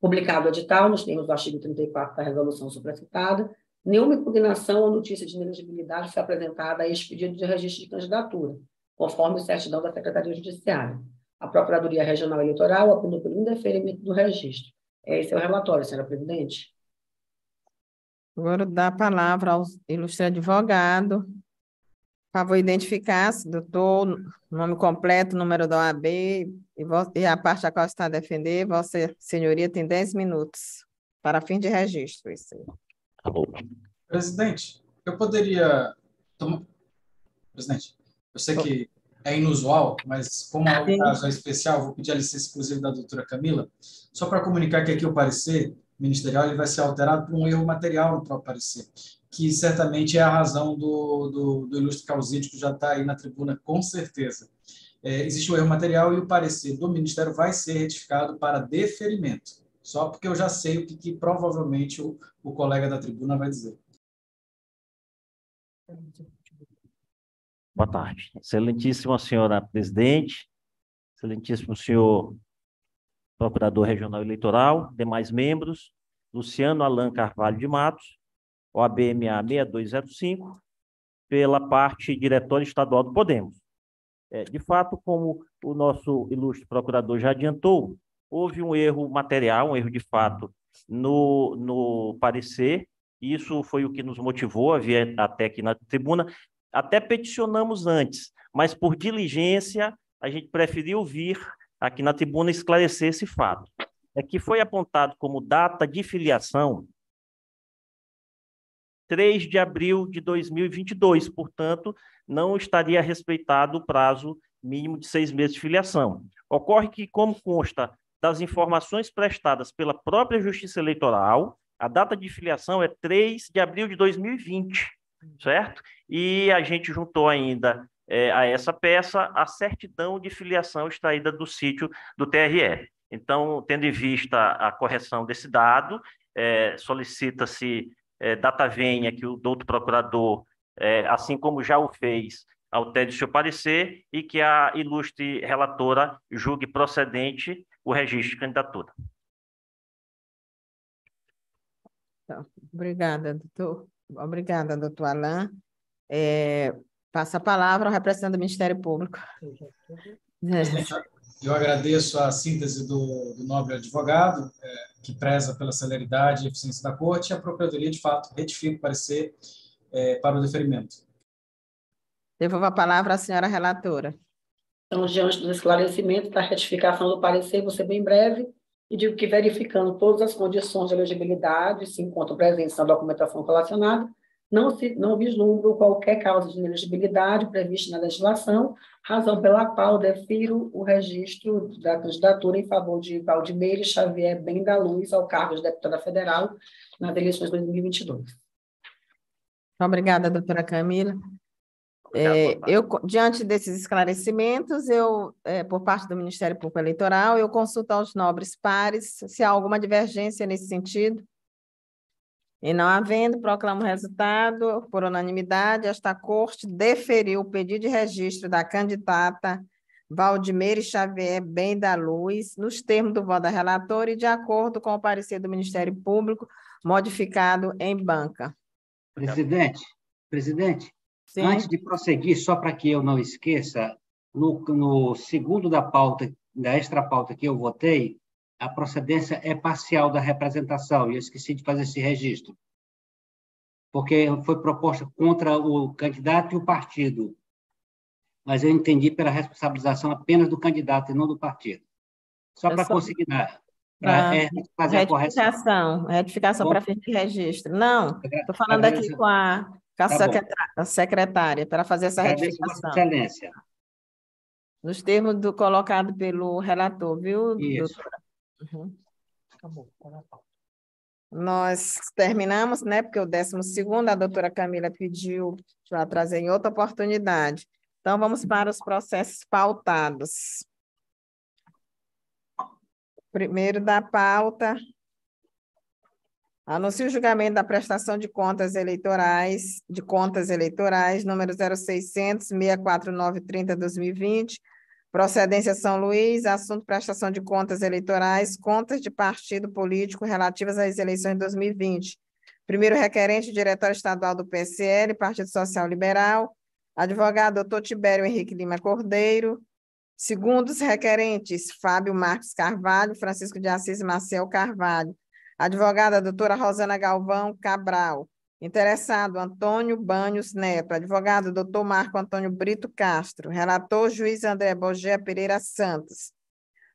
Publicado o edital nos termos do artigo 34 da resolução supracitada, nenhuma impugnação ou notícia de inelegibilidade foi apresentada a este pedido de registro de candidatura, conforme o certidão da Secretaria Judiciária. A Procuradoria Regional Eleitoral apunou pelo indeferimento do registro. Esse é o relatório, senhora presidente. Agora dá a palavra ao ilustre advogado. Por favor, identificar-se, doutor, nome completo, número da OAB e, e a parte a qual está a defender. Vossa Senhoria tem 10 minutos para fim de registro. Isso aí. Tá Presidente, eu poderia. Presidente, eu sei que é inusual, mas como é um caso especial, vou pedir a licença exclusiva da doutora Camila, só para comunicar que aqui o parecer ministerial ele vai ser alterado por um erro material no próprio parecer, que certamente é a razão do, do, do ilustre causídio que já está aí na tribuna, com certeza. É, existe um erro material e o parecer do Ministério vai ser retificado para deferimento, só porque eu já sei o que, que provavelmente o, o colega da tribuna vai dizer. Boa tarde. Excelentíssima senhora presidente, excelentíssimo senhor procurador regional eleitoral, demais membros, Luciano Alain Carvalho de Matos, OABMA 6205, pela parte diretório estadual do Podemos. É, de fato, como o nosso ilustre procurador já adiantou, houve um erro material, um erro de fato no, no parecer, isso foi o que nos motivou a vir até aqui na tribuna. Até peticionamos antes, mas por diligência a gente preferiu vir aqui na tribuna esclarecer esse fato. É que foi apontado como data de filiação 3 de abril de 2022, portanto, não estaria respeitado o prazo mínimo de seis meses de filiação. Ocorre que, como consta das informações prestadas pela própria Justiça Eleitoral, a data de filiação é 3 de abril de 2020, certo? E a gente juntou ainda é, a essa peça a certidão de filiação extraída do sítio do TRE. Então, tendo em vista a correção desse dado, é, solicita-se é, data venha que o doutor procurador, é, assim como já o fez, altere seu parecer e que a ilustre relatora julgue procedente o registro de candidatura. Então, obrigada, doutor. Obrigada, doutor Alain. É, passa a palavra ao representante do Ministério Público. Eu agradeço a síntese do, do nobre advogado, é, que preza pela celeridade e eficiência da Corte, e a Procuradoria, de fato, retifica o parecer é, para o deferimento. Devolvo a palavra à senhora relatora. Então, diante do esclarecimento da retificação do parecer, vou ser bem breve, e digo que, verificando todas as condições de elegibilidade, se encontram presentes na documentação relacionada, não, se, não vislumbro qualquer causa de inelegibilidade prevista na legislação, razão pela qual defiro o registro da candidatura em favor de Valdimeire Xavier Bem da Luz ao cargo de deputada federal nas eleições de 2022. Obrigada, doutora Camila. É, eu, diante desses esclarecimentos, eu, é, por parte do Ministério Público Eleitoral, eu consulto aos nobres pares se há alguma divergência nesse sentido. E não havendo, proclamo o resultado por unanimidade. Esta corte deferiu o pedido de registro da candidata Valdimeire Xavier Bem da Luz, nos termos do voto da relatora e de acordo com o parecer do Ministério Público, modificado em banca. Presidente, presidente, Sim. antes de prosseguir, só para que eu não esqueça, no, no segundo da pauta, da extra pauta que eu votei, a procedência é parcial da representação, e eu esqueci de fazer esse registro, porque foi proposta contra o candidato e o partido, mas eu entendi pela responsabilização apenas do candidato e não do partido. Só para só... conseguir para ah, é, fazer a correção. Retificação para fim de registro. Não, estou falando aqui com a, com a, tá secretária, a secretária para fazer essa retificação. Excelência. Nos termos do colocado pelo relator, viu, Isso. doutora? Uhum. Tá. Nós terminamos, né? Porque o décimo segundo, a doutora Camila pediu para trazer em outra oportunidade. Então, vamos para os processos pautados. Primeiro da pauta, anuncio o julgamento da prestação de contas eleitorais, de contas eleitorais, número 0600 649 30 2020, Procedência São Luís, assunto prestação de contas eleitorais, contas de partido político relativas às eleições de 2020. Primeiro requerente, diretório estadual do PSL, Partido Social Liberal, advogado doutor Tibério Henrique Lima Cordeiro. Segundos requerentes, Fábio Marques Carvalho, Francisco de Assis Marcel Carvalho. Advogada doutora Rosana Galvão Cabral. Interessado, Antônio Banhos Neto. Advogado, doutor Marco Antônio Brito Castro. Relator, juiz André Bogé Pereira Santos.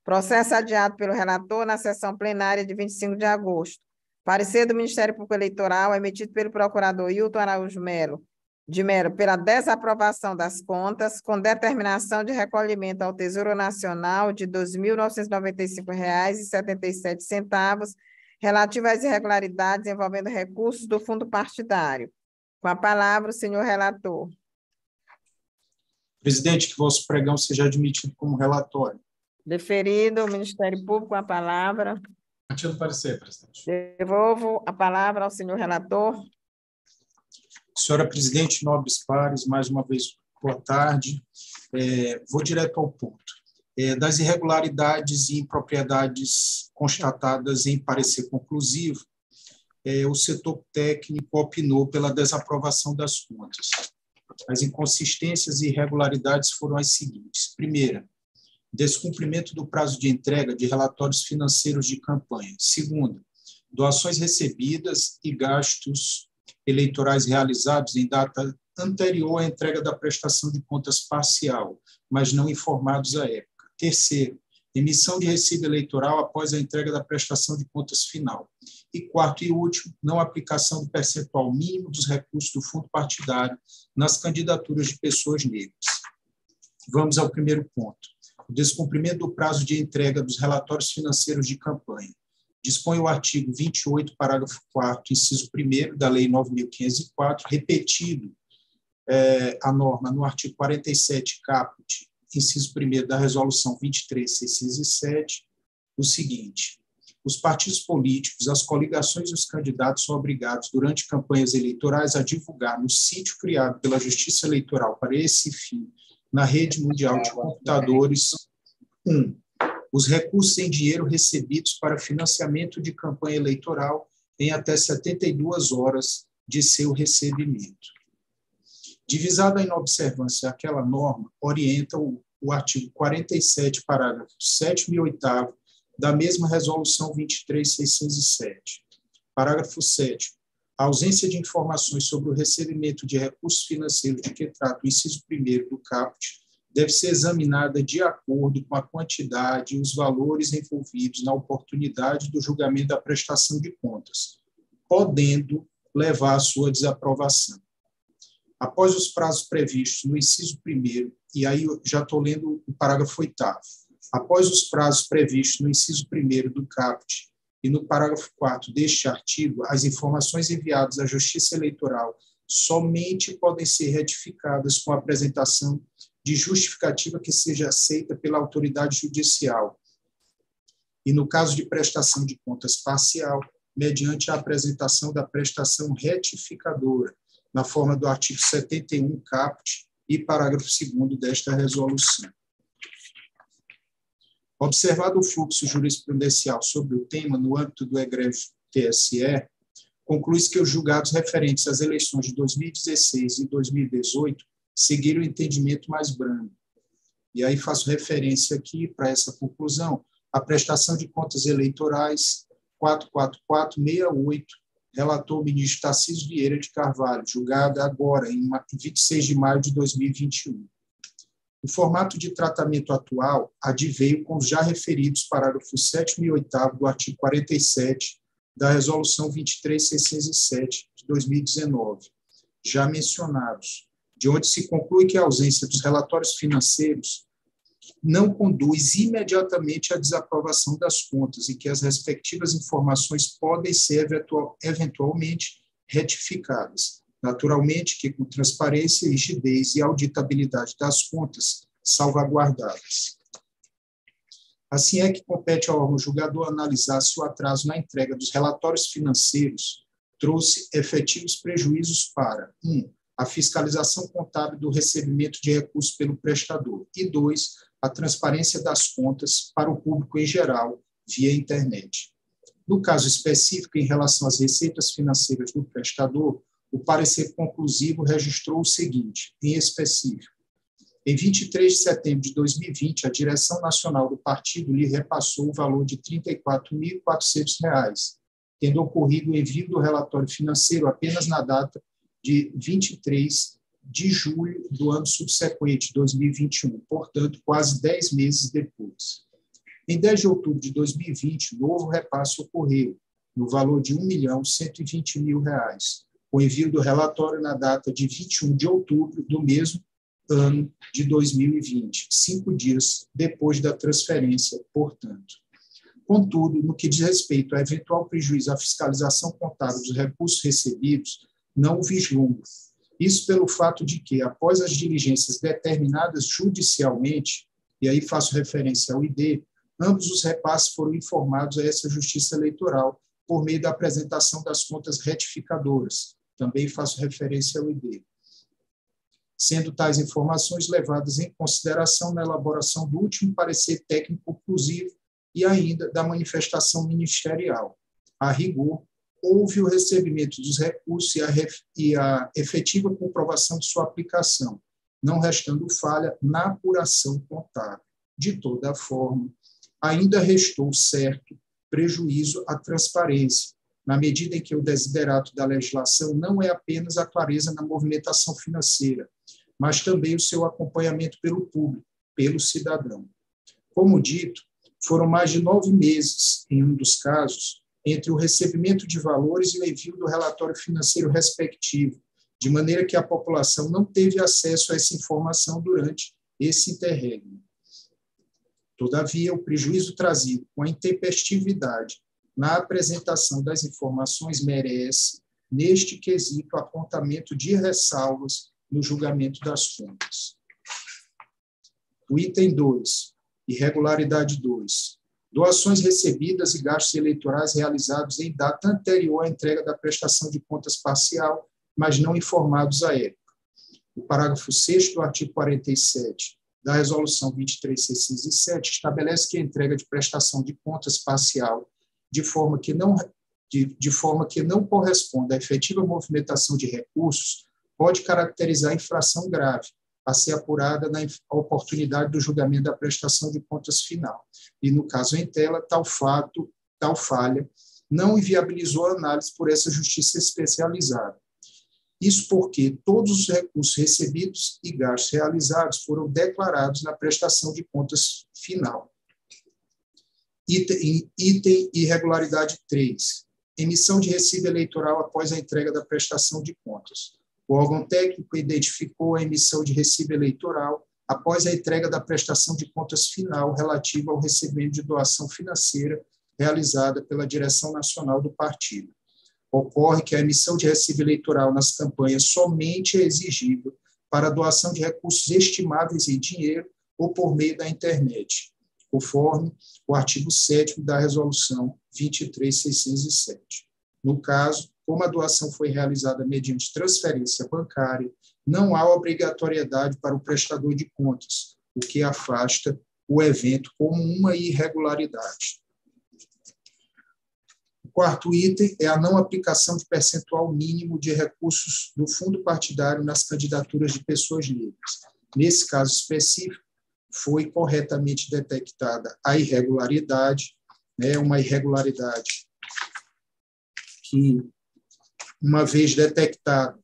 Processo adiado pelo relator na sessão plenária de 25 de agosto. Parecer do Ministério Público Eleitoral emitido pelo procurador Hilton Araújo Melo, de Melo, pela desaprovação das contas, com determinação de recolhimento ao Tesouro Nacional de R$ 2.995,77 relativa às irregularidades envolvendo recursos do fundo partidário. Com a palavra, o senhor relator. Presidente, que vosso pregão seja admitido como relatório. Deferido, o Ministério Público, com a palavra. Mantido parecer, presidente. Devolvo a palavra ao senhor relator. Senhora presidente, nobres pares, mais uma vez, boa tarde. É, vou direto ao ponto das irregularidades e impropriedades constatadas em parecer conclusivo, é, o setor técnico opinou pela desaprovação das contas. As inconsistências e irregularidades foram as seguintes. Primeira, descumprimento do prazo de entrega de relatórios financeiros de campanha. Segunda, doações recebidas e gastos eleitorais realizados em data anterior à entrega da prestação de contas parcial, mas não informados à época. Terceiro, emissão de recibo eleitoral após a entrega da prestação de contas final. E quarto e último, não aplicação do percentual mínimo dos recursos do fundo partidário nas candidaturas de pessoas negras. Vamos ao primeiro ponto. O descumprimento do prazo de entrega dos relatórios financeiros de campanha. Dispõe o artigo 28, parágrafo 4 inciso 1 da Lei 9.504, repetido é, a norma no artigo 47, caput, inciso 1 da Resolução 23.607, o seguinte: os partidos políticos, as coligações e os candidatos são obrigados, durante campanhas eleitorais, a divulgar no sítio criado pela Justiça Eleitoral para esse fim, na rede mundial de computadores, um, os recursos em dinheiro recebidos para financiamento de campanha eleitoral em até 72 horas de seu recebimento. Divisada a inobservância àquela norma, orienta o, o artigo 47, parágrafo 7 e 8 da mesma Resolução 23607. Parágrafo 7 a ausência de informações sobre o recebimento de recursos financeiros de que trata o inciso 1 do CAPT deve ser examinada de acordo com a quantidade e os valores envolvidos na oportunidade do julgamento da prestação de contas, podendo levar à sua desaprovação após os prazos previstos no inciso 1, e aí já estou lendo o parágrafo 8, após os prazos previstos no inciso 1 do CAPT e no parágrafo 4 deste artigo, as informações enviadas à Justiça Eleitoral somente podem ser retificadas com a apresentação de justificativa que seja aceita pela autoridade judicial. E no caso de prestação de contas parcial, mediante a apresentação da prestação retificadora, na forma do artigo 71 caput e parágrafo 2 desta resolução. Observado o fluxo jurisprudencial sobre o tema no âmbito do egrégio TSE, conclui-se que os julgados referentes às eleições de 2016 e 2018 seguiram o entendimento mais brando. E aí faço referência aqui para essa conclusão a prestação de contas eleitorais 44468 relatou o ministro Tarcísio Vieira de Carvalho, julgada agora, em 26 de maio de 2021. O formato de tratamento atual adveio com os já referidos parágrafos 7 e 8 do artigo 47 da Resolução 23607 de 2019, já mencionados, de onde se conclui que a ausência dos relatórios financeiros não conduz imediatamente à desaprovação das contas e que as respectivas informações podem ser eventual, eventualmente retificadas. Naturalmente que com transparência, rigidez e auditabilidade das contas salvaguardadas. Assim é que compete ao órgão julgador analisar se o atraso na entrega dos relatórios financeiros trouxe efetivos prejuízos para, um, a fiscalização contábil do recebimento de recursos pelo prestador, e dois, a transparência das contas para o público em geral via internet. No caso específico, em relação às receitas financeiras do prestador, o parecer conclusivo registrou o seguinte, em específico. Em 23 de setembro de 2020, a direção nacional do partido lhe repassou o valor de R$ 34.400, tendo ocorrido o envio do relatório financeiro apenas na data de 23 de julho do ano subsequente, 2021, portanto, quase 10 meses depois. Em 10 de outubro de 2020, novo repasse ocorreu, no valor de R$ 1.120.000, mil reais, com envio do relatório na data de 21 de outubro do mesmo ano de 2020, cinco dias depois da transferência, portanto. Contudo, no que diz respeito a eventual prejuízo à fiscalização contábil dos recursos recebidos, não o vislumbro, isso pelo fato de que, após as diligências determinadas judicialmente, e aí faço referência ao ID, ambos os repasses foram informados a essa Justiça Eleitoral por meio da apresentação das contas retificadoras. Também faço referência ao ID. Sendo tais informações levadas em consideração na elaboração do último parecer técnico conclusivo e ainda da manifestação ministerial. A rigor, houve o recebimento dos recursos e a, e a efetiva comprovação de sua aplicação, não restando falha na apuração contábil. De toda forma, ainda restou certo prejuízo à transparência, na medida em que o desiderato da legislação não é apenas a clareza na movimentação financeira, mas também o seu acompanhamento pelo público, pelo cidadão. Como dito, foram mais de nove meses, em um dos casos, entre o recebimento de valores e o envio do relatório financeiro respectivo, de maneira que a população não teve acesso a essa informação durante esse interregno. Todavia, o prejuízo trazido com a intempestividade na apresentação das informações merece, neste quesito, apontamento de ressalvas no julgamento das contas. O item 2, irregularidade 2. Doações recebidas e gastos eleitorais realizados em data anterior à entrega da prestação de contas parcial, mas não informados à época. O parágrafo 6 do artigo 47 da Resolução 23607 estabelece que a entrega de prestação de contas parcial de forma que não de, de forma que não corresponda à efetiva movimentação de recursos pode caracterizar infração grave, a ser apurada na oportunidade do julgamento da prestação de contas final. E, no caso em tela, tal fato, tal falha, não inviabilizou a análise por essa justiça especializada. Isso porque todos os recursos recebidos e gastos realizados foram declarados na prestação de contas final. Item, item irregularidade 3. Emissão de recibo eleitoral após a entrega da prestação de contas. O órgão técnico identificou a emissão de recibo eleitoral após a entrega da prestação de contas final relativa ao recebimento de doação financeira realizada pela direção nacional do partido. Ocorre que a emissão de recibo eleitoral nas campanhas somente é exigível para doação de recursos estimáveis em dinheiro ou por meio da internet, conforme o artigo 7 da Resolução 23607. No caso, como a doação foi realizada mediante transferência bancária, não há obrigatoriedade para o prestador de contas, o que afasta o evento como uma irregularidade. O quarto item é a não aplicação de percentual mínimo de recursos do fundo partidário nas candidaturas de pessoas livres. Nesse caso específico, foi corretamente detectada a irregularidade, né, uma irregularidade que uma vez detectada,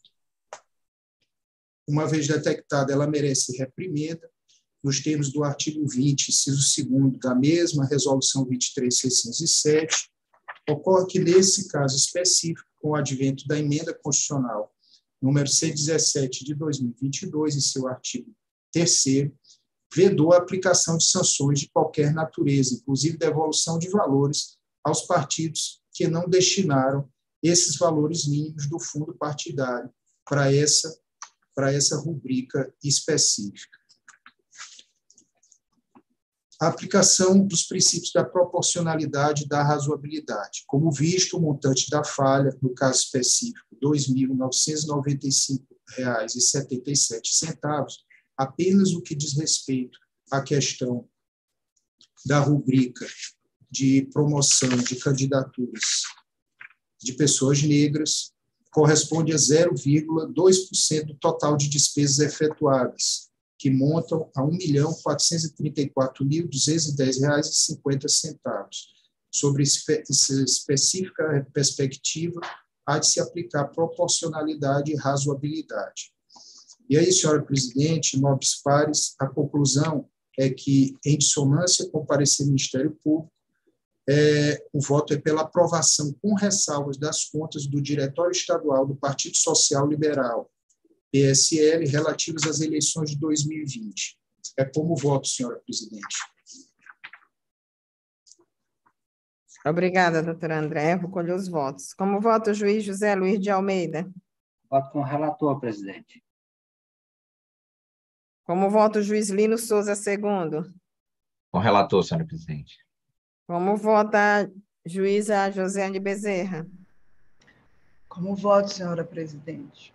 uma vez detectada, ela merece reprimenda, nos termos do artigo 20, inciso 2 da mesma resolução 23607, ocorre que nesse caso específico, com o advento da emenda constitucional número 117 de 2022, em seu artigo 3 vedou a aplicação de sanções de qualquer natureza, inclusive devolução de valores aos partidos que não destinaram esses valores mínimos do fundo partidário para essa, para essa rubrica específica. A aplicação dos princípios da proporcionalidade e da razoabilidade. Como visto, o montante da falha, no caso específico, R$ 2.995,77, apenas o que diz respeito à questão da rubrica de promoção de candidaturas de pessoas negras corresponde a 0,2% do total de despesas efetuadas, que montam a R$ 1.434.210,50. Sobre essa específica perspectiva, há de se aplicar proporcionalidade e razoabilidade. E aí, senhora presidente, nobres pares, a conclusão é que, em dissonância com o parecer do Ministério Público, é, o voto é pela aprovação com ressalvas das contas do Diretório Estadual do Partido Social Liberal, PSL, relativas às eleições de 2020. É como voto, senhora presidente. Obrigada, doutora André. Vou colher os votos. Como voto o juiz José Luiz de Almeida? Voto com o relator, presidente. Como voto o juiz Lino Souza II? Com o relator, senhora presidente. Como vota a juíza Josiane Bezerra? Como voto, senhora presidente?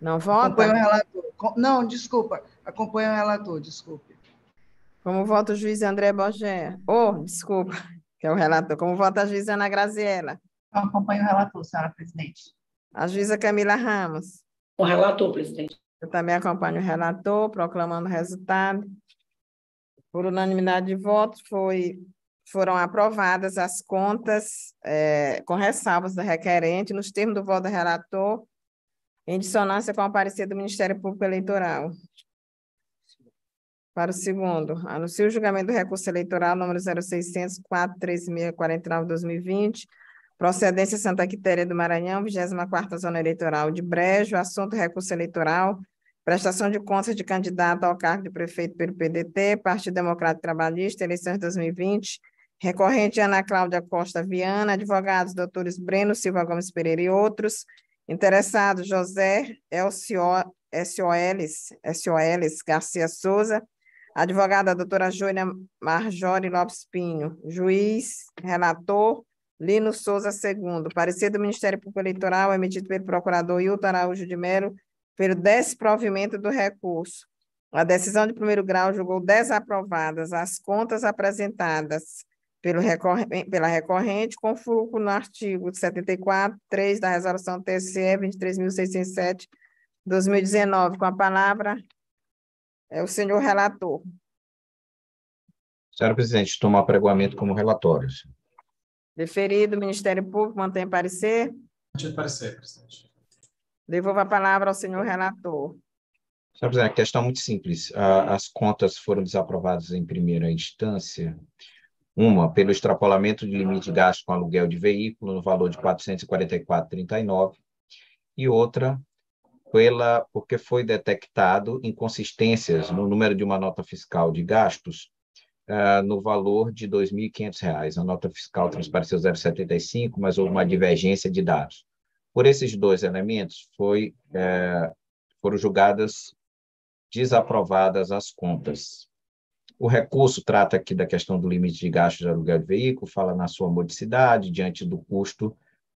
Não vota? Acompanho o relator. Não, desculpa. Acompanho o relator, desculpe. Como vota o juiz André Bogé? Oh, desculpa, que é o relator. Como vota a juíza Ana Graziela? Eu acompanho o relator, senhora presidente. A juíza Camila Ramos. O relator, presidente. Eu também acompanho o relator, proclamando o resultado. Por unanimidade de votos, foi, foram aprovadas as contas é, com ressalvas do requerente, nos termos do voto do relator, em dissonância com o parecer do Ministério Público Eleitoral. Para o segundo, anuncio o julgamento do recurso eleitoral número 0600 43649 2020 procedência Santa Quitéria do Maranhão, 24ª Zona Eleitoral de Brejo, assunto recurso eleitoral, prestação de contas de candidato ao cargo de prefeito pelo PDT, Partido Democrático Trabalhista, eleições 2020, recorrente Ana Cláudia Costa Viana, advogados doutores Breno Silva Gomes Pereira e outros, interessados José Elcio, Garcia Souza, advogada doutora Júlia Marjori Lopes Pinho, juiz, relator, Lino Souza II. Parecer do Ministério Público Eleitoral emitido pelo procurador Hilton Araújo de Melo pelo desprovimento do recurso. A decisão de primeiro grau julgou desaprovadas as contas apresentadas pelo recorrente, pela recorrente, com fulcro no artigo 74, 3 da Resolução TSE 23.607, 2019. Com a palavra, é o senhor relator. Senhora presidente, toma apregoamento como relatório. Deferido, Ministério Público, mantém parecer? Mantido parecer, presidente. Devolvo a palavra ao senhor relator. Senhora presidente, a questão é muito simples. As contas foram desaprovadas em primeira instância. Uma, pelo extrapolamento de limite de gasto com aluguel de veículo no valor de R$ 444,39. E outra, pela, porque foi detectado inconsistências no número de uma nota fiscal de gastos uh, no valor de R$ 2.500. A nota fiscal transpareceu 0,75, mas houve uma divergência de dados. Por esses dois elementos, foi, uh, foram julgadas desaprovadas as contas. O recurso trata aqui da questão do limite de gastos de aluguel de veículo, fala na sua modicidade diante do custo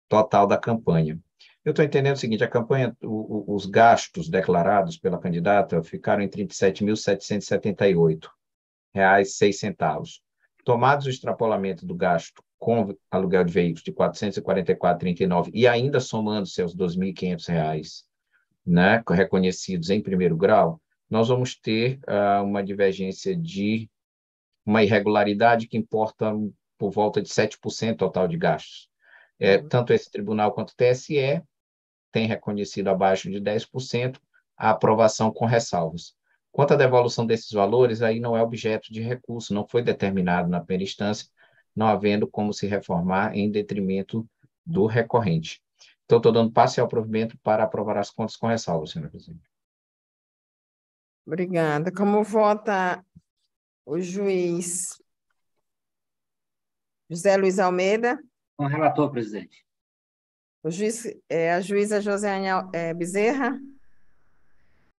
total da campanha. Eu estou entendendo o seguinte: a campanha, o, o, os gastos declarados pela candidata ficaram em 37.778 reais seis centavos. Tomados o extrapolamento do gasto com aluguel de veículos de R$ 444,39 e ainda somando seus 2.500 reais, né, reconhecidos em primeiro grau, nós vamos ter uh, uma divergência de uma irregularidade que importa por volta de 7% total de gastos. É, uhum. Tanto esse tribunal quanto o TSE tem reconhecido abaixo de 10% a aprovação com ressalvas. Quanto à devolução desses valores, aí não é objeto de recurso, não foi determinado na primeira instância, não havendo como se reformar em detrimento do recorrente. Então, estou dando passe ao provimento para aprovar as contas com ressalvas, senhora presidente. Obrigada. Como vota o juiz José Luiz Almeida? Com relator, presidente. O juiz, é, a juíza José é, Bezerra?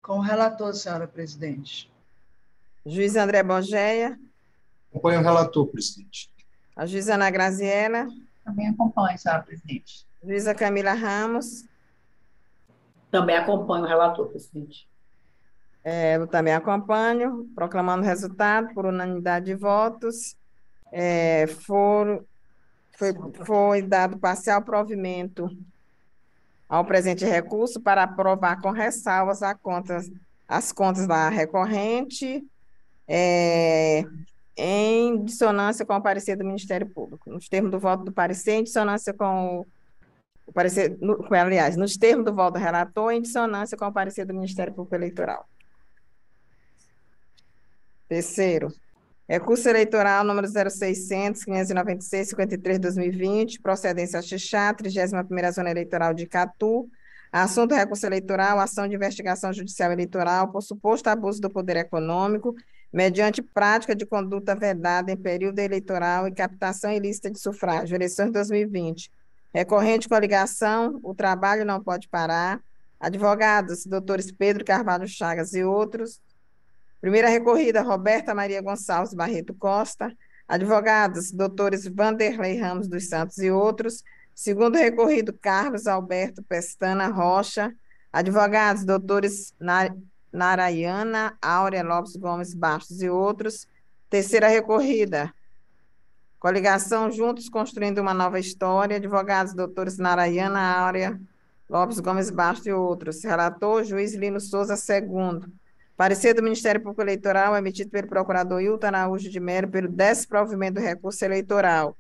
Com o relator, senhora presidente. Juiz André Bogeia. Acompanho o relator, presidente. A juíza Ana Graziela. Também acompanho, senhora presidente. Juíza Camila Ramos. Também acompanho o relator, presidente. É, eu também acompanho, proclamando resultado por unanimidade de votos. É, for, foi, foi dado parcial provimento ao presente recurso para aprovar com ressalvas a contas, as contas da recorrente, é, em dissonância com o parecer do Ministério Público. Nos termos do voto do parecer, em dissonância com o, o parecer, no, aliás, nos termos do voto do relator, em dissonância com o parecer do Ministério Público Eleitoral. Terceiro, Recurso eleitoral número 0600, 596, 53, 2020, procedência Xixá, 31ª Zona Eleitoral de Catu. Assunto recurso eleitoral, ação de investigação judicial eleitoral por suposto abuso do poder econômico, mediante prática de conduta vedada em período eleitoral e captação ilícita de sufrágio, eleições 2020. Recorrente coligação, o trabalho não pode parar. Advogados, doutores Pedro Carvalho Chagas e outros, Primeira recorrida, Roberta Maria Gonçalves Barreto Costa. Advogados, doutores Vanderlei Ramos dos Santos e outros. Segundo recorrido, Carlos Alberto Pestana Rocha. Advogados, doutores Narayana Áurea Lopes Gomes Bastos e outros. Terceira recorrida, Coligação Juntos Construindo uma Nova História, advogados doutores Narayana Áurea, Lopes Gomes Bastos e outros. Relator, juiz Lino Souza, segundo. Parecer do Ministério Público Eleitoral emitido pelo procurador Hilton Araújo de Melo pelo desprovimento do recurso eleitoral.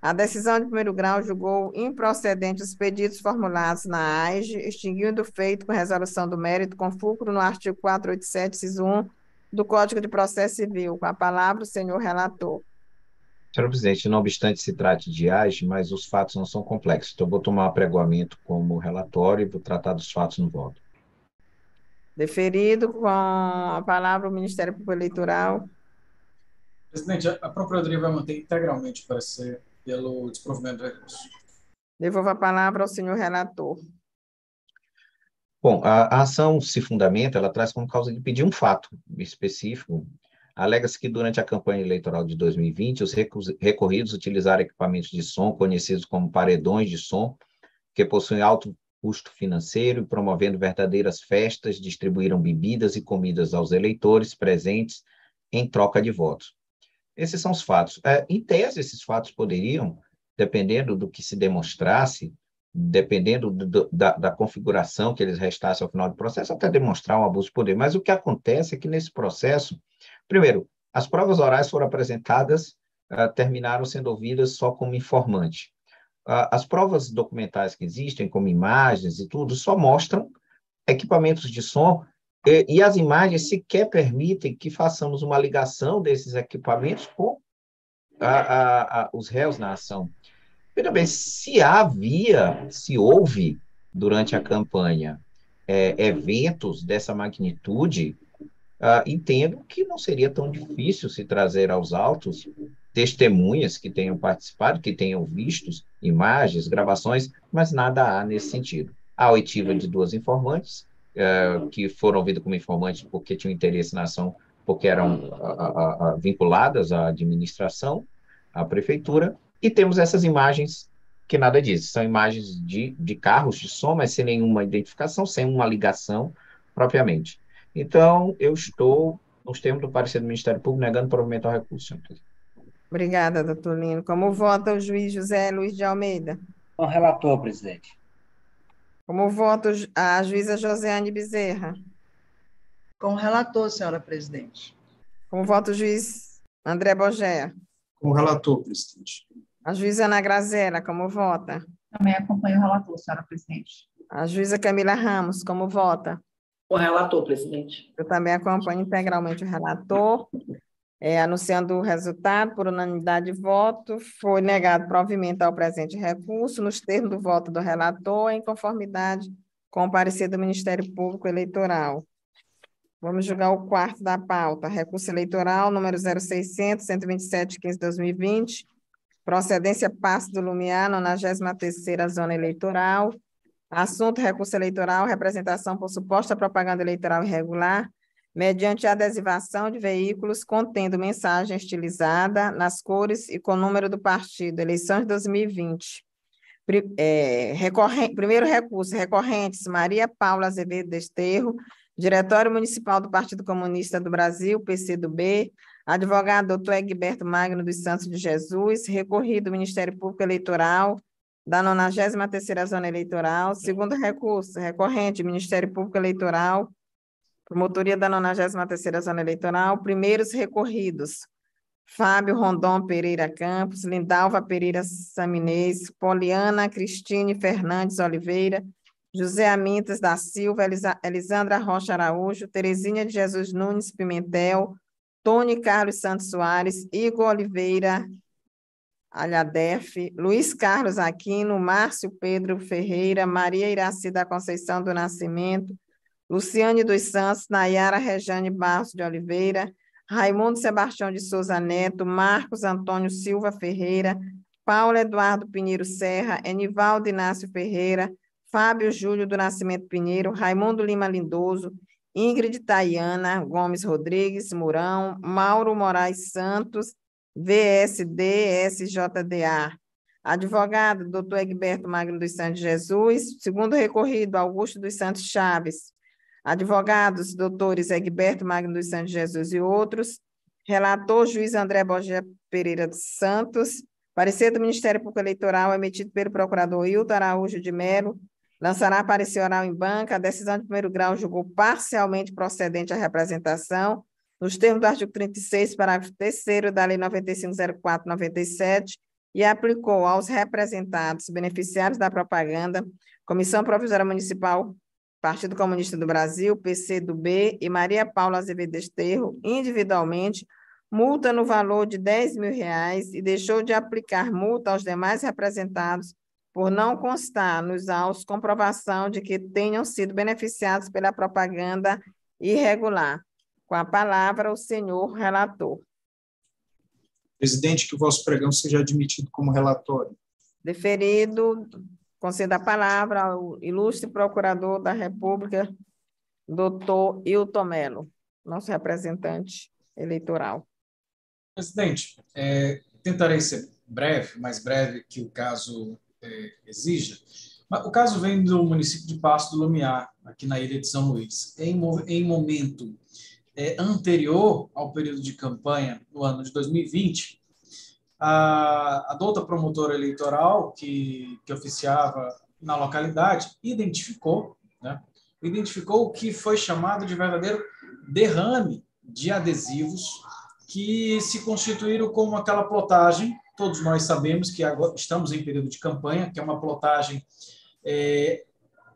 A decisão de primeiro grau julgou improcedentes os pedidos formulados na AIGE, extinguindo o feito com resolução do mérito com fulcro no artigo 487, inciso 1 do Código de Processo Civil. Com a palavra, o senhor relator. Senhor presidente, não obstante se trate de AIGE, mas os fatos não são complexos. Então, vou tomar apregoamento como relatório e vou tratar dos fatos no voto. Deferido com a palavra o Ministério Público Eleitoral. Presidente, a Procuradoria vai manter integralmente o parecer pelo desprovimento do recurso. Devolvo a palavra ao senhor relator. Bom, a, a, ação se fundamenta, ela traz como causa de pedir um fato específico. Alega-se que durante a campanha eleitoral de 2020, os recorridos utilizaram equipamentos de som conhecidos como paredões de som, que possuem alto custo financeiro e promovendo verdadeiras festas, distribuíram bebidas e comidas aos eleitores presentes em troca de votos. Esses são os fatos. É, em tese, esses fatos poderiam, dependendo do que se demonstrasse, dependendo do, da, da, configuração que eles restassem ao final do processo, até demonstrar um abuso de poder. Mas o que acontece é que nesse processo, primeiro, as provas orais foram apresentadas, uh, terminaram sendo ouvidas só como informante. As provas documentais que existem, como imagens e tudo, só mostram equipamentos de som e, as imagens sequer permitem que façamos uma ligação desses equipamentos com a, a, a, os réus na ação. Veja bem, se havia, se houve durante a campanha é, eventos dessa magnitude, uh, entendo que não seria tão difícil se trazer aos autos testemunhas que tenham participado, que tenham visto imagens, gravações, mas nada há nesse sentido. Há oitiva de duas informantes, uh, que foram ouvidas como informantes porque tinham interesse na ação, porque eram a, a, a, vinculadas à administração, à prefeitura, e temos essas imagens que nada diz, são imagens de, de carros de som, mas sem nenhuma identificação, sem uma ligação propriamente. Então, eu estou, nos termos do parecer do Ministério Público, negando provimento ao recurso. Obrigada, doutor Lino. Como vota o juiz José Luiz de Almeida? Com relator, presidente. Como voto a juíza Josiane Bezerra? Com o relator, senhora presidente. Como voto o juiz André Bogé? Com o relator, presidente. A juíza Ana Grazela, como vota? Também acompanho o relator, senhora presidente. A juíza Camila Ramos, como vota? O relator, presidente. Eu também acompanho integralmente o relator. É, anunciando o resultado, por unanimidade de voto, foi negado provimento ao presente recurso, nos termos do voto do relator, em conformidade com o parecer do Ministério Público Eleitoral. Vamos julgar o quarto da pauta. Recurso eleitoral número 0600, 127, 15, 2020. Procedência Passo do Lumiar, 93ª Zona Eleitoral. Assunto, recurso eleitoral, representação por suposta propaganda eleitoral irregular, mediante adesivação de veículos contendo mensagem estilizada nas cores e com número do partido, eleições de 2020. É, recorrente, primeiro recurso, recorrentes Maria Paula Azevedo Desterro, Diretório Municipal do Partido Comunista do Brasil, PCdoB, advogado doutor Egberto Magno dos Santos de Jesus, recorrido Ministério Público Eleitoral da 93ª Zona Eleitoral, segundo recurso, recorrente Ministério Público Eleitoral, Promotoria da 93ª Zona Eleitoral, primeiros recorridos, Fábio Rondon Pereira Campos, Lindalva Pereira Saminês, Poliana Cristine Fernandes Oliveira, José Amintas da Silva, Elisa, Elisandra Rocha Araújo, Terezinha de Jesus Nunes Pimentel, Tony Carlos Santos Soares, Igor Oliveira Alhadef, Luiz Carlos Aquino, Márcio Pedro Ferreira, Maria Iraci da Conceição do Nascimento, Luciane dos Santos, Nayara Rejane Barros de Oliveira, Raimundo Sebastião de Souza Neto, Marcos Antônio Silva Ferreira, Paulo Eduardo Pinheiro Serra, Enivaldo Inácio Ferreira, Fábio Júlio do Nascimento Pinheiro, Raimundo Lima Lindoso, Ingrid Tayana Gomes Rodrigues Mourão, Mauro Moraes Santos, VSD, SJDA. Advogado, doutor Egberto Magno dos Santos Jesus. Segundo recorrido, Augusto dos Santos Chaves advogados, doutores Egberto Magno dos Santos Jesus e outros, Relator, juiz André Borges Pereira dos Santos. Parecer do Ministério Público Eleitoral emitido pelo procurador Hilton Araújo de Melo. Lançará parecer oral em banca. A decisão de primeiro grau julgou parcialmente procedente a representação, nos termos do artigo 36, parágrafo 3 da Lei 9504-97, e aplicou aos representados beneficiários da propaganda, Comissão Provisória Municipal, Partido Comunista do Brasil, PCdoB e Maria Paula Azevedo Esterro, individualmente, multa no valor de 10 mil reais e deixou de aplicar multa aos demais representados por não constar nos autos comprovação de que tenham sido beneficiados pela propaganda irregular. Com a palavra, o senhor relator. Presidente, que o vosso pregão seja admitido como relatório. Deferido, concedo a palavra ao ilustre procurador da República, doutor Hilton Melo, nosso representante eleitoral. Presidente, é, tentarei ser breve, mais breve que o caso é, exija. O caso vem do município de Passo do Lumiar, aqui na ilha de São Luís. Em, em momento é, anterior ao período de campanha, no ano de 2020, a, a douta promotora eleitoral que, que oficiava na localidade identificou, né, identificou o que foi chamado de verdadeiro derrame de adesivos que se constituíram como aquela plotagem. Todos nós sabemos que agora estamos em período de campanha, que é uma plotagem é,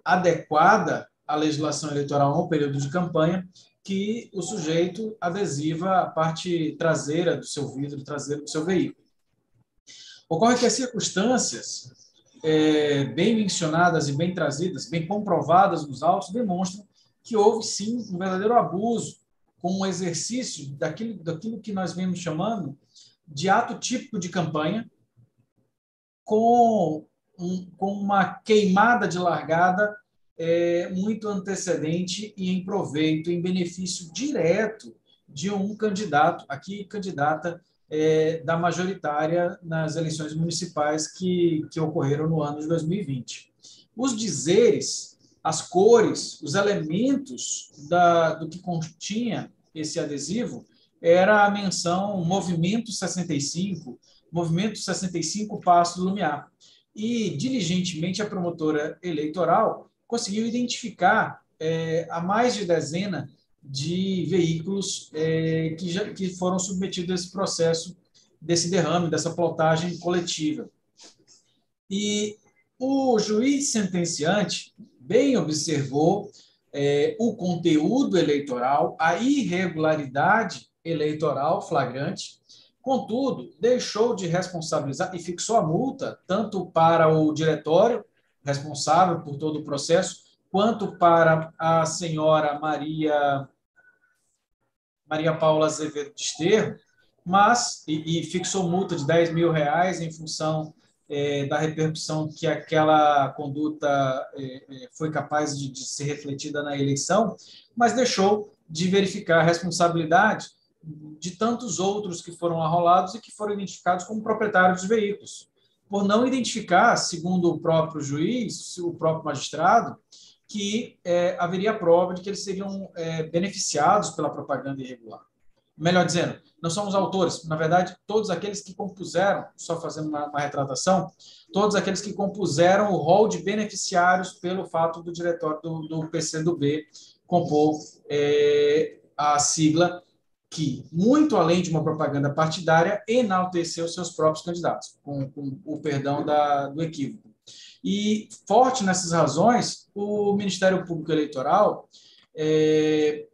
adequada à legislação eleitoral no período de campanha, que o sujeito adesiva a parte traseira do seu vidro traseiro do seu veículo. Ocorre que as circunstâncias é, bem mencionadas e bem trazidas, bem comprovadas nos autos, demonstram que houve sim um verdadeiro abuso com um exercício daquilo, daquilo que nós vemos chamando de ato típico de campanha, com, um, com uma queimada de largada é, muito antecedente e em proveito, em benefício direto de um candidato, aqui candidata é, da majoritária nas eleições municipais que, que ocorreram no ano de 2020. Os dizeres, as cores, os elementos da, do que continha esse adesivo era a menção Movimento 65, Movimento 65 Passo do Lumiar. E, diligentemente, a promotora eleitoral conseguiu identificar é, a mais de dezena de veículos é, que, já, que foram submetidos a esse processo desse derrame, dessa plotagem coletiva. E o juiz sentenciante bem observou é, o conteúdo eleitoral, a irregularidade eleitoral flagrante, contudo, deixou de responsabilizar e fixou a multa tanto para o diretório responsável por todo o processo, quanto para a senhora Maria Maria Paula Azevedo de Esterro, mas e, e, fixou multa de 10 mil reais em função é, da repercussão que aquela conduta é, é, foi capaz de, de ser refletida na eleição, mas deixou de verificar a responsabilidade de tantos outros que foram arrolados e que foram identificados como proprietários dos veículos, por não identificar, segundo o próprio juiz, o próprio magistrado, que é, haveria prova de que eles seriam é, beneficiados pela propaganda irregular. Melhor dizendo, não somos autores, na verdade, todos aqueles que compuseram, só fazendo uma, uma retratação, todos aqueles que compuseram o rol de beneficiários pelo fato do diretório do, do PCdoB compor é, a sigla que, muito além de uma propaganda partidária, enalteceu seus próprios candidatos, com, com o perdão da, do equívoco. E, forte nessas razões, o Ministério Público Eleitoral é,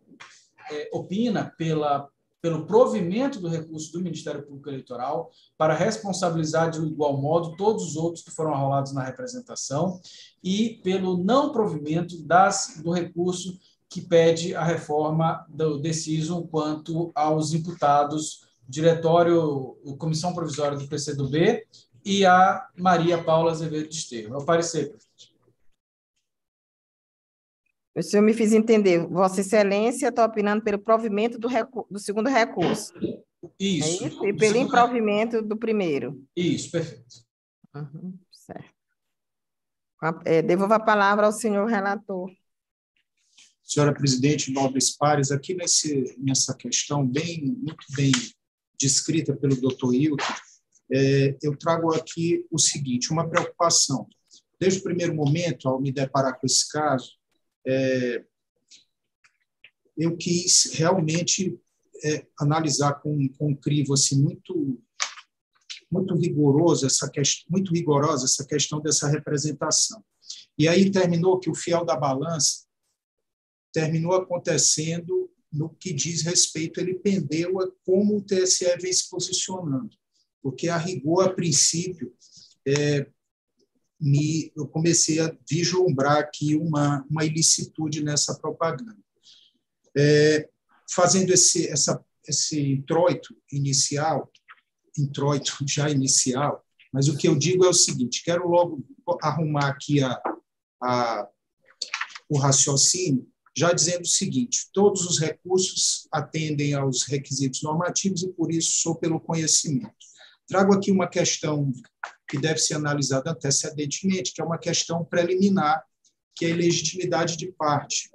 é, opina pela, pelo provimento do recurso do Ministério Público Eleitoral para responsabilizar de igual modo todos os outros que foram arrolados na representação e pelo não provimento das, do recurso que pede a reforma do deciso quanto aos imputados diretório, Comissão Provisória do PCdoB e a Maria Paula Azevedo de Estevam. É o parecer, presidente. O senhor me fez entender. Vossa Excelência está opinando pelo provimento do, do segundo recurso. Isso. É isso? E pelo improvimento do primeiro. Isso, perfeito. Uhum, certo. É, devolvo a palavra ao senhor relator. senhora presidente, nobres pares, aqui nesse, nessa questão bem, muito bem descrita pelo doutor Hilton, eu trago aqui o seguinte, uma preocupação. Desde o primeiro momento, ao me deparar com esse caso, é, eu quis realmente é, analisar com, com um crivo assim, muito muito rigoroso essa questão, muito rigorosa essa questão dessa representação. E aí terminou que o fiel da balança terminou acontecendo no que diz respeito, ele pendeu a como o TSE vem se posicionando, porque a rigor, a princípio, é, me, eu comecei a vislumbrar aqui uma, uma ilicitude nessa propaganda. É, fazendo esse, essa, esse introito inicial, introito já inicial, mas o que eu digo é o seguinte: quero logo arrumar aqui a, a, o raciocínio, já dizendo o seguinte: todos os recursos atendem aos requisitos normativos e, por isso, sou pelo conhecimento. Trago aqui uma questão que deve ser analisada antecedentemente, que é uma questão preliminar, que é a ilegitimidade de parte.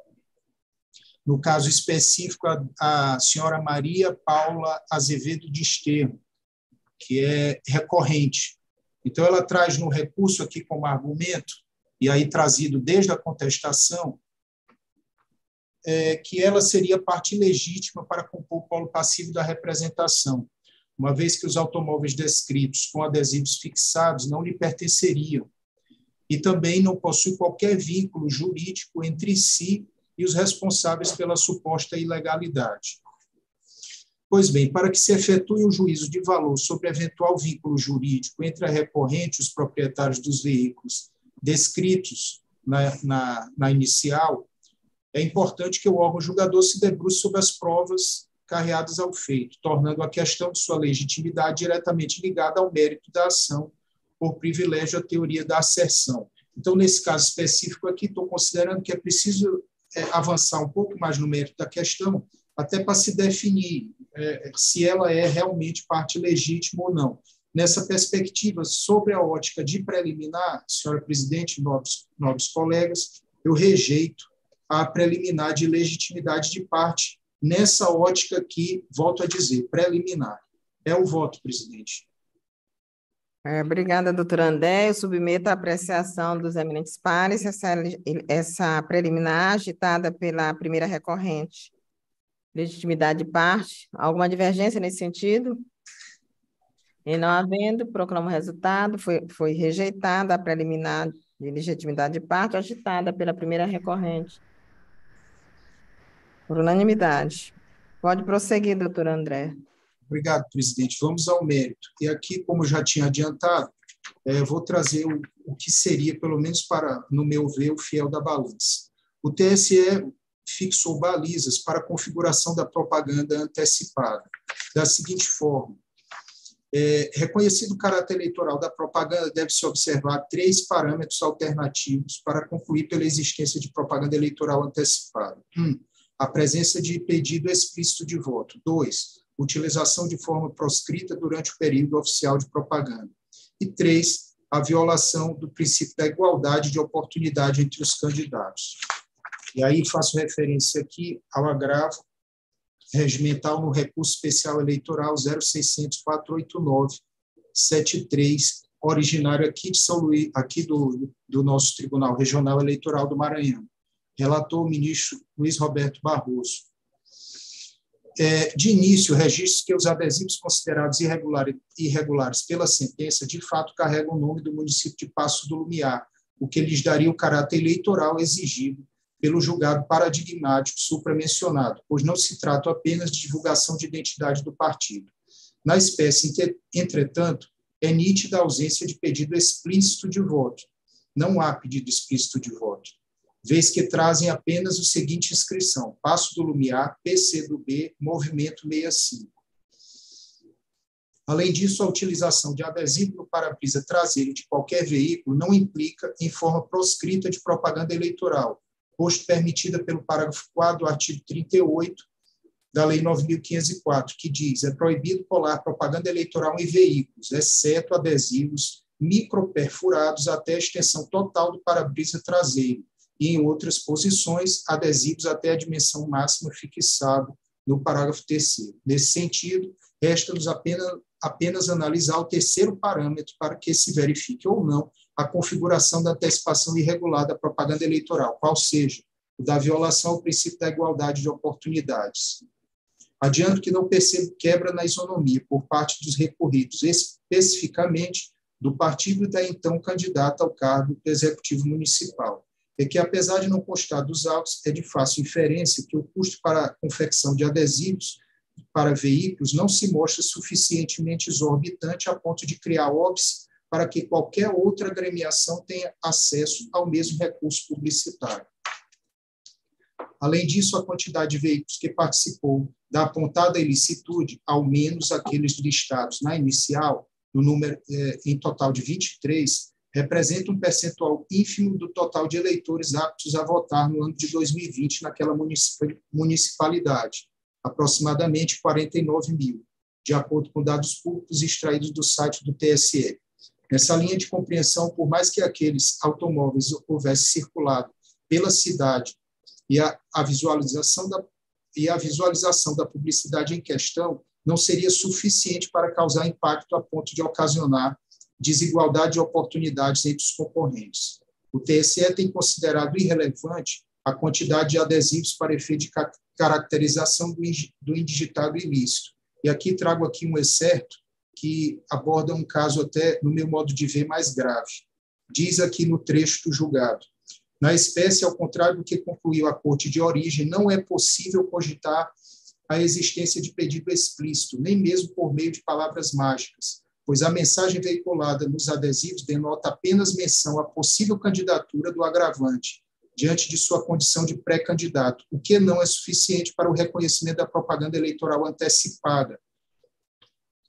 No caso específico, a, a senhora Maria Paula Azevedo de Esterro, que é recorrente. Então, ela traz no recurso aqui como argumento, e aí trazido desde a contestação, é, que ela seria parte legítima para compor o polo passivo da representação, uma vez que os automóveis descritos com adesivos fixados não lhe pertenceriam, e também não possui qualquer vínculo jurídico entre si e os responsáveis pela suposta ilegalidade. Pois bem, para que se efetue um juízo de valor sobre eventual vínculo jurídico entre a recorrente e os proprietários dos veículos descritos na, na, na inicial, é importante que o órgão julgador se debruce sobre as provas carreadas ao feito, tornando a questão de sua legitimidade diretamente ligada ao mérito da ação, por privilégio à teoria da asserção. Então, nesse caso específico aqui, estou considerando que é preciso é, avançar um pouco mais no mérito da questão, até para se definir é, se ela é realmente parte legítima ou não. Nessa perspectiva, sobre a ótica de preliminar, senhora presidente, nobres, nobres colegas, eu rejeito a preliminar de legitimidade de parte, nessa ótica que, volto a dizer, preliminar. É o voto, presidente. É, obrigada, doutora André. Eu submeto a apreciação dos eminentes pares essa, essa preliminar agitada pela primeira recorrente legitimidade de parte. Alguma divergência nesse sentido? E não havendo, proclamo o resultado. Foi, foi rejeitada a preliminar de legitimidade de parte, agitada pela primeira recorrente. Por unanimidade. Pode prosseguir, doutor André. Obrigado, presidente. Vamos ao mérito. E aqui, como já tinha adiantado, é, vou trazer o, o que seria, pelo menos para, no meu ver, o fiel da balança. O TSE fixou balizas para a configuração da propaganda antecipada, da seguinte forma: é, reconhecido o caráter eleitoral da propaganda, deve-se observar três parâmetros alternativos para concluir pela existência de propaganda eleitoral antecipada. Um, a presença de pedido explícito de voto. Dois, utilização de forma proscrita durante o período oficial de propaganda. E três, a violação do princípio da igualdade de oportunidade entre os candidatos. E aí faço referência aqui ao agravo regimental no recurso especial eleitoral 0600 489 73, originário aqui de São Luís, aqui do, do nosso Tribunal Regional Eleitoral do Maranhão. Relatou o ministro Luiz Roberto Barroso. É, de início, registro que os adesivos considerados irregulares, irregulares pela sentença, de fato, carregam o nome do município de Passo do Lumiar, o que lhes daria o caráter eleitoral exigido pelo julgado paradigmático supramencionado, pois não se trata apenas de divulgação de identidade do partido. Na espécie, entretanto, é nítida a ausência de pedido explícito de voto. Não há pedido explícito de voto, vez que trazem apenas o seguinte inscrição: Passo do Lumiar, B, Movimento 65. Além disso, a utilização de adesivo no para-brisa traseiro de qualquer veículo não implica em forma proscrita de propaganda eleitoral, posto permitida pelo parágrafo 4 do artigo 38 da Lei 9.504, que diz: é proibido colar propaganda eleitoral em veículos, exceto adesivos microperfurados até a extensão total do para-brisa traseiro, e em outras posições, adesivos até a dimensão máxima fixada no parágrafo terceiro. Nesse sentido, resta-nos apenas, apenas analisar o terceiro parâmetro para que se verifique ou não a configuração da antecipação irregular da propaganda eleitoral, qual seja o da violação ao princípio da igualdade de oportunidades. Adianto que não percebo quebra na isonomia por parte dos recorridos, especificamente do partido da então candidata ao cargo do Executivo Municipal. É que, apesar de não constar dos autos, é de fácil inferência que o custo para a confecção de adesivos para veículos não se mostra suficientemente exorbitante a ponto de criar óbice para que qualquer outra agremiação tenha acesso ao mesmo recurso publicitário. Além disso, a quantidade de veículos que participou da apontada ilicitude, ao menos aqueles listados na inicial, no número eh, em total de 23, representa um percentual ínfimo do total de eleitores aptos a votar no ano de 2020 naquela municipalidade, aproximadamente 49 mil, de acordo com dados públicos extraídos do site do TSE. Nessa linha de compreensão, por mais que aqueles automóveis houvessem circulado pela cidade e a, a visualização da e a visualização da publicidade em questão não seria suficiente para causar impacto a ponto de ocasionar desigualdade de oportunidades entre os concorrentes. O TSE tem considerado irrelevante a quantidade de adesivos para efeito de caracterização do indigitado ilícito. E aqui trago aqui um excerto que aborda um caso até, no meu modo de ver, mais grave. Diz aqui no trecho do julgado, na espécie, ao contrário do que concluiu a corte de origem, não é possível cogitar a existência de pedido explícito, nem mesmo por meio de palavras mágicas, pois a mensagem veiculada nos adesivos denota apenas menção à possível candidatura do agravante diante de sua condição de pré-candidato, o que não é suficiente para o reconhecimento da propaganda eleitoral antecipada,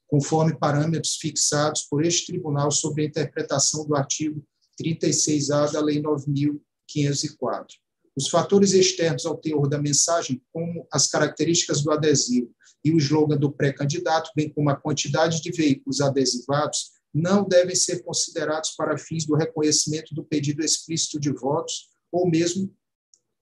conforme parâmetros fixados por este tribunal sobre a interpretação do artigo 36A da Lei 9.504. Os fatores externos ao teor da mensagem, como as características do adesivo e o slogan do pré-candidato, bem como a quantidade de veículos adesivados, não devem ser considerados para fins do reconhecimento do pedido explícito de votos ou mesmo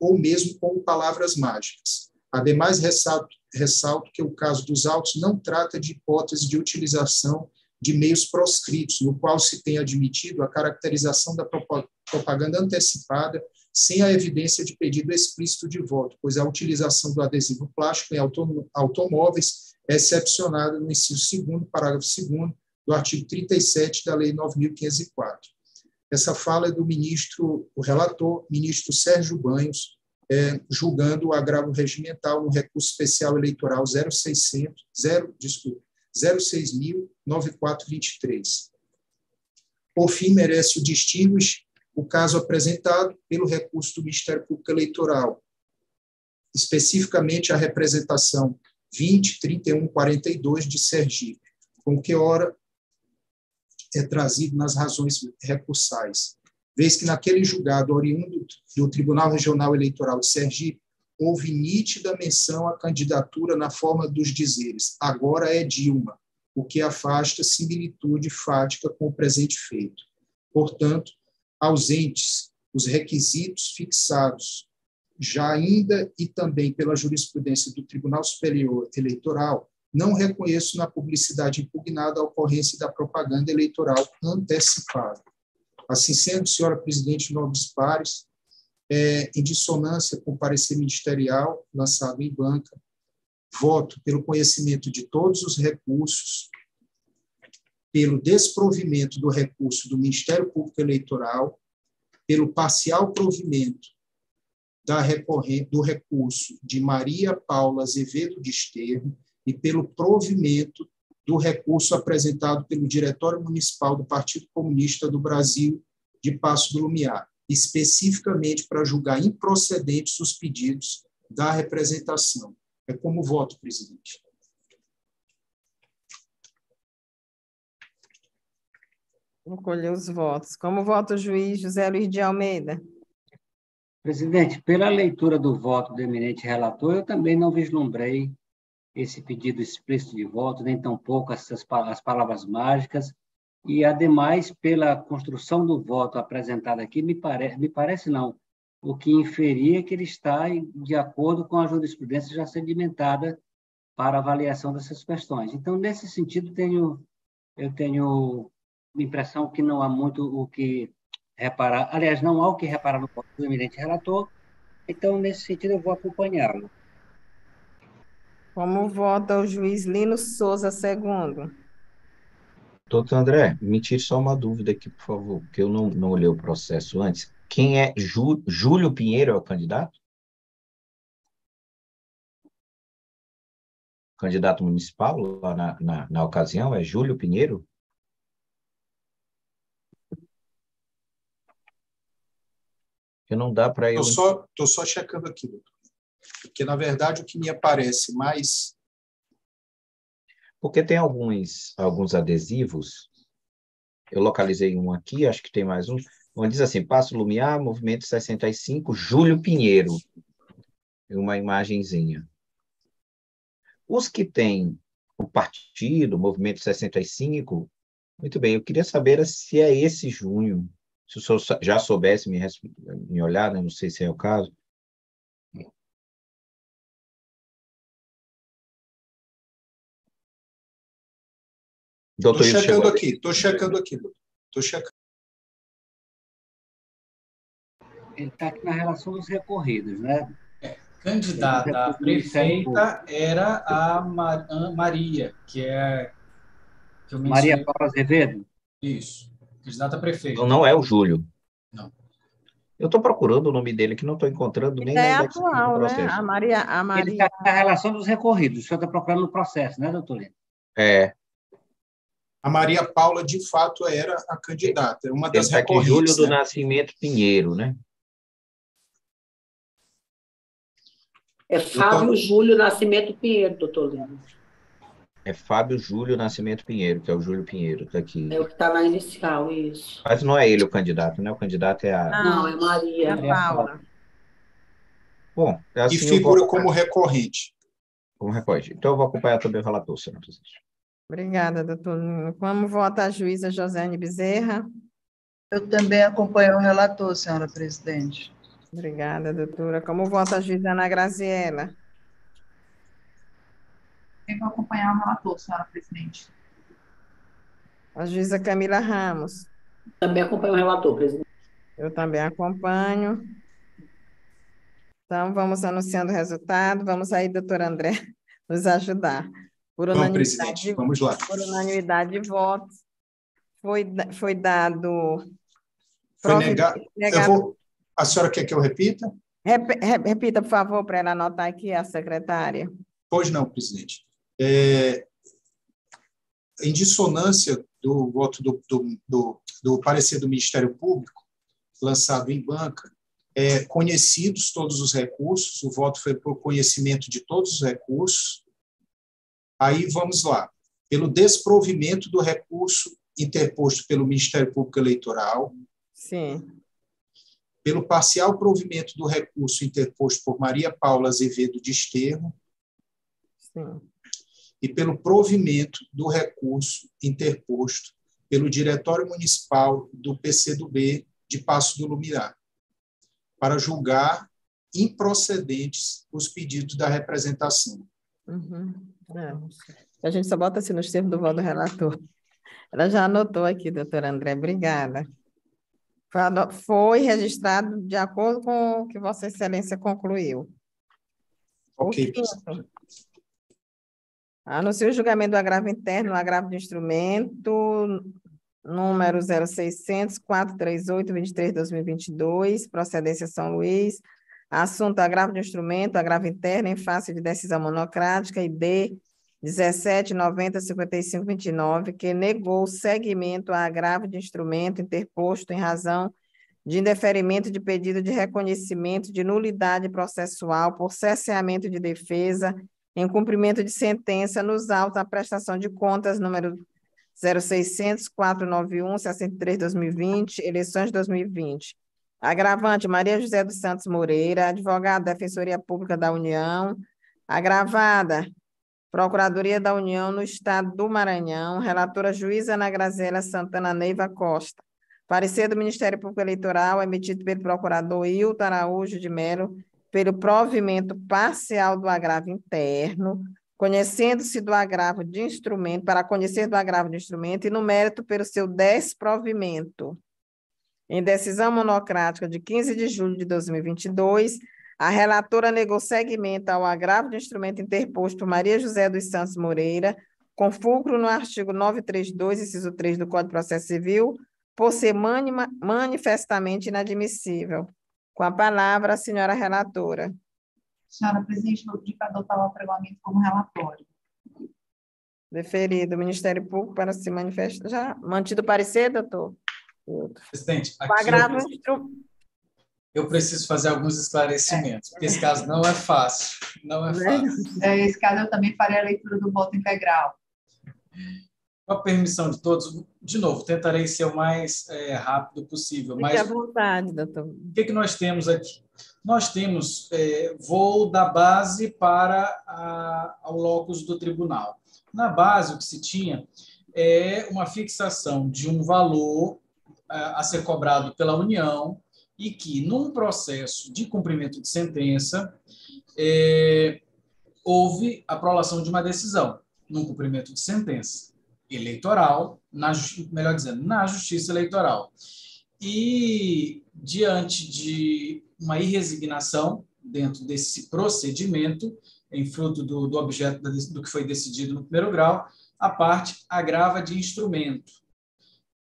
ou mesmo com palavras mágicas. Ademais, ressalto, ressalto que o caso dos autos não trata de hipótese de utilização de meios proscritos, no qual se tem admitido a caracterização da propaganda antecipada sem a evidência de pedido explícito de voto, pois a utilização do adesivo plástico em automóveis é excepcionada no inciso 2 parágrafo 2 do artigo 37 da Lei 9.504. Essa fala é do ministro, o relator, ministro Sérgio Banhos, é, julgando o agravo regimental no recurso especial eleitoral 0600, 0, desculpa, 06.9423. Por fim, merece o distinguish o caso apresentado pelo recurso do Ministério Público Eleitoral, especificamente a representação 20, 31, 42 de Sergipe, com que ora é trazido nas razões recursais, vez que naquele julgado oriundo do Tribunal Regional Eleitoral de Sergipe, houve nítida menção à candidatura na forma dos dizeres agora é Dilma, o que afasta similitude fática com o presente feito. Portanto, ausentes os requisitos fixados já ainda e também pela jurisprudência do Tribunal Superior Eleitoral, não reconheço na publicidade impugnada a ocorrência da propaganda eleitoral antecipada. Assim sendo, senhora presidente Nobres Pares, é, em dissonância com o parecer ministerial lançado em banca, voto pelo conhecimento de todos os recursos pelo desprovimento do recurso do Ministério Público Eleitoral, pelo parcial provimento do recurso de Maria Paula Azevedo de Esterro e pelo provimento do recurso apresentado pelo Diretório Municipal do Partido Comunista do Brasil de Passo do Lumiar, especificamente para julgar improcedentes os pedidos da representação. É como voto, presidente. Vou colher os votos. Como vota o juiz José Luiz de Almeida? Presidente, pela leitura do voto do eminente relator, eu também não vislumbrei esse pedido explícito de voto, nem tampouco essas as palavras mágicas, e, ademais, pela construção do voto apresentado aqui, me, pare, me parece não, o que inferia que ele está de acordo com a jurisprudência já sedimentada para avaliação dessas questões. Então, nesse sentido, tenho, eu tenho impressão que não há muito o que reparar, aliás, não há o que reparar no do eminente relator, então, nesse sentido, eu vou acompanhá-lo. Como vota o juiz Lino Souza II? Doutor André, me tire só uma dúvida aqui, por favor, porque eu não, não olhei o processo antes. Quem é Jú, Júlio Pinheiro é o candidato? Candidato municipal lá na, na, na ocasião é Júlio Pinheiro? Que não dá para eu. Estou só, tô só checando aqui, doutor. Porque, na verdade, o que me aparece mais. Porque tem alguns, alguns adesivos. Eu localizei um aqui, acho que tem mais um. Onde diz assim: Passo Lumiar, Movimento 65, Júlio Pinheiro. Uma imagenzinha. Os que têm o partido, o Movimento 65, muito bem, eu queria saber se é esse junho. Se o senhor já soubesse me, me olhar, né? não sei se é o caso. Estou checando aqui, estou checando aqui, estou checando. Ele está aqui na relação dos recorridos, né? É, candidata a prefeita era a Maria, que é. Que Maria Paula Azevedo? Isso, candidata a prefeita. Então não é o Júlio. Não. Eu estou procurando o nome dele, que não estou encontrando nem é atual, né? A Maria, a Maria... Ele está na relação dos recorridos. O senhor está procurando no processo, né, doutor? É. A Maria Paula, de fato, era a candidata. É uma das Ele aqui, Júlio do né? Nascimento Pinheiro, né? É Fábio tô... Júlio Nascimento Pinheiro, doutor Lino. É Fábio Júlio Nascimento Pinheiro, que é o Júlio Pinheiro, está aqui. É o que está na inicial, isso. Mas não é ele o candidato, né? O candidato é a. Não, é Maria. É Paula. Bom, é assim, e figura como recorrente. Como recorrente. Então, eu vou acompanhar também o relator, senhor presidente. Obrigada, doutor. Como vota a juíza Josiane Bezerra? Eu também acompanho o relator, senhora presidente. Obrigada, doutora. Como vota a juíza Ana Graziela? Eu vou acompanhar o relator, senhora presidente. A juíza Camila Ramos. Também acompanho o relator, presidente. Eu também acompanho. Então, vamos anunciando o resultado. Vamos aí, doutor André, nos ajudar. Por unanimidade, presidente, vamos lá. Por unanimidade de votos, foi, foi dado... Foi negado. negado... Vou... A senhora quer que eu repita? Repita, por favor, para ela anotar aqui, a secretária. Pois não, presidente é, em dissonância do voto do, do, do, do, parecer do Ministério Público, lançado em banca, é, conhecidos todos os recursos, o voto foi por conhecimento de todos os recursos. Aí vamos lá. Pelo desprovimento do recurso interposto pelo Ministério Público Eleitoral. Sim. Pelo parcial provimento do recurso interposto por Maria Paula Azevedo de Esterro. Sim e pelo provimento do recurso interposto pelo Diretório Municipal do PCdoB de Passo do Lumiar, para julgar improcedentes os pedidos da representação. Uhum. É. A gente só bota assim nos termos do voto do relator. Ela já anotou aqui, doutora André, obrigada. Foi registrado de acordo com o que Vossa Excelência concluiu. Ok, Anuncia o julgamento do agravo interno, no agravo de instrumento, número 0600 438 23 2022, procedência São Luís. Assunto agravo de instrumento, agravo interno em face de decisão monocrática ID 1790 55 29, que negou seguimento a agravo de instrumento interposto em razão de indeferimento de pedido de reconhecimento de nulidade processual por cesseamento de defesa em cumprimento de sentença nos autos da prestação de contas número 0600 491 63 2020, eleições de 2020. Agravante Maria José dos Santos Moreira, advogada da Defensoria Pública da União. Agravada Procuradoria da União no Estado do Maranhão, relatora juíza Ana Grazela Santana Neiva Costa. Parecer do Ministério Público Eleitoral emitido pelo procurador Hilton Araújo de Melo pelo provimento parcial do agravo interno, conhecendo-se do agravo de instrumento, para conhecer do agravo de instrumento, e no mérito pelo seu desprovimento. Em decisão monocrática de 15 de julho de 2022, a relatora negou seguimento ao agravo de instrumento interposto por Maria José dos Santos Moreira, com fulcro no artigo 932, inciso 3 do Código de Processo Civil, por ser manifestamente inadmissível. Com a palavra, a senhora relatora. Senhora presidente, vou pedir para adotar o apregoamento como relatório. Deferido. Ministério Público para se manifestar. Já mantido parecer, doutor? Presidente, aqui eu, eu preciso fazer alguns esclarecimentos, porque esse caso não é fácil. Não é fácil. É, esse caso eu também farei a leitura do voto integral. Com a permissão de todos, de novo, tentarei ser o mais é, rápido possível. Fique mas à vontade, doutor. O que, que nós temos aqui? Nós temos é, voo da base para a, ao locus do tribunal. Na base, o que se tinha é uma fixação de um valor a, é, a ser cobrado pela União e que, num processo de cumprimento de sentença, é, houve a prolação de uma decisão, num cumprimento de sentença eleitoral, na, melhor dizendo, na justiça eleitoral. E, diante de uma irresignação dentro desse procedimento, em fruto do, do objeto do que foi decidido no primeiro grau, a parte agrava de instrumento.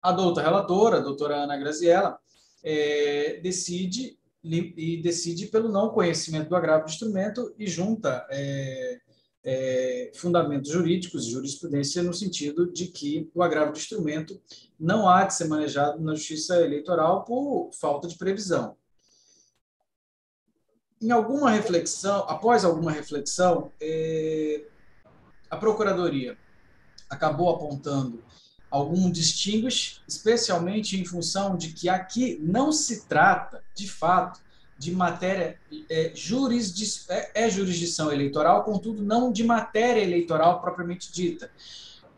A doutora relatora, a doutora Ana Graziella, é, decide e decide pelo não conhecimento do agravo de instrumento e junta é, é, fundamentos jurídicos e jurisprudência no sentido de que o agravo de instrumento não há de ser manejado na justiça eleitoral por falta de previsão. Em alguma reflexão, após alguma reflexão, é, a Procuradoria acabou apontando algum distinguish, especialmente em função de que aqui não se trata, de fato, de matéria é, jurisdi é, é, jurisdição eleitoral, contudo, não de matéria eleitoral propriamente dita.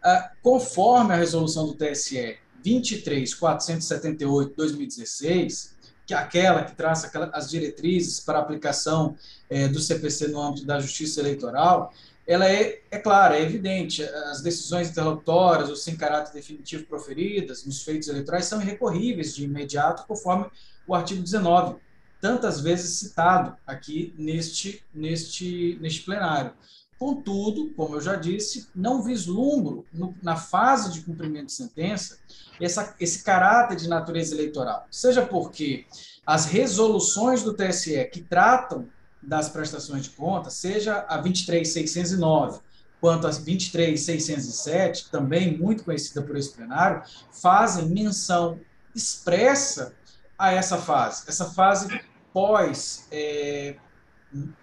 Ah, conforme a resolução do TSE 23478-2016, que é aquela que traça as diretrizes para aplicação é, do CPC no âmbito da justiça eleitoral, ela é, é clara, é evidente. As decisões interlocutórias ou sem caráter definitivo proferidas nos feitos eleitorais são irrecorríveis de imediato, conforme o artigo 19 tantas vezes citado aqui neste, neste, neste plenário. Contudo, como eu já disse, não vislumbro no, na fase de cumprimento de sentença essa, esse caráter de natureza eleitoral, seja porque as resoluções do TSE que tratam das prestações de contas, seja a 23609 quanto a 23607, também muito conhecida por esse plenário, fazem menção expressa a essa fase. Essa fase pós, é,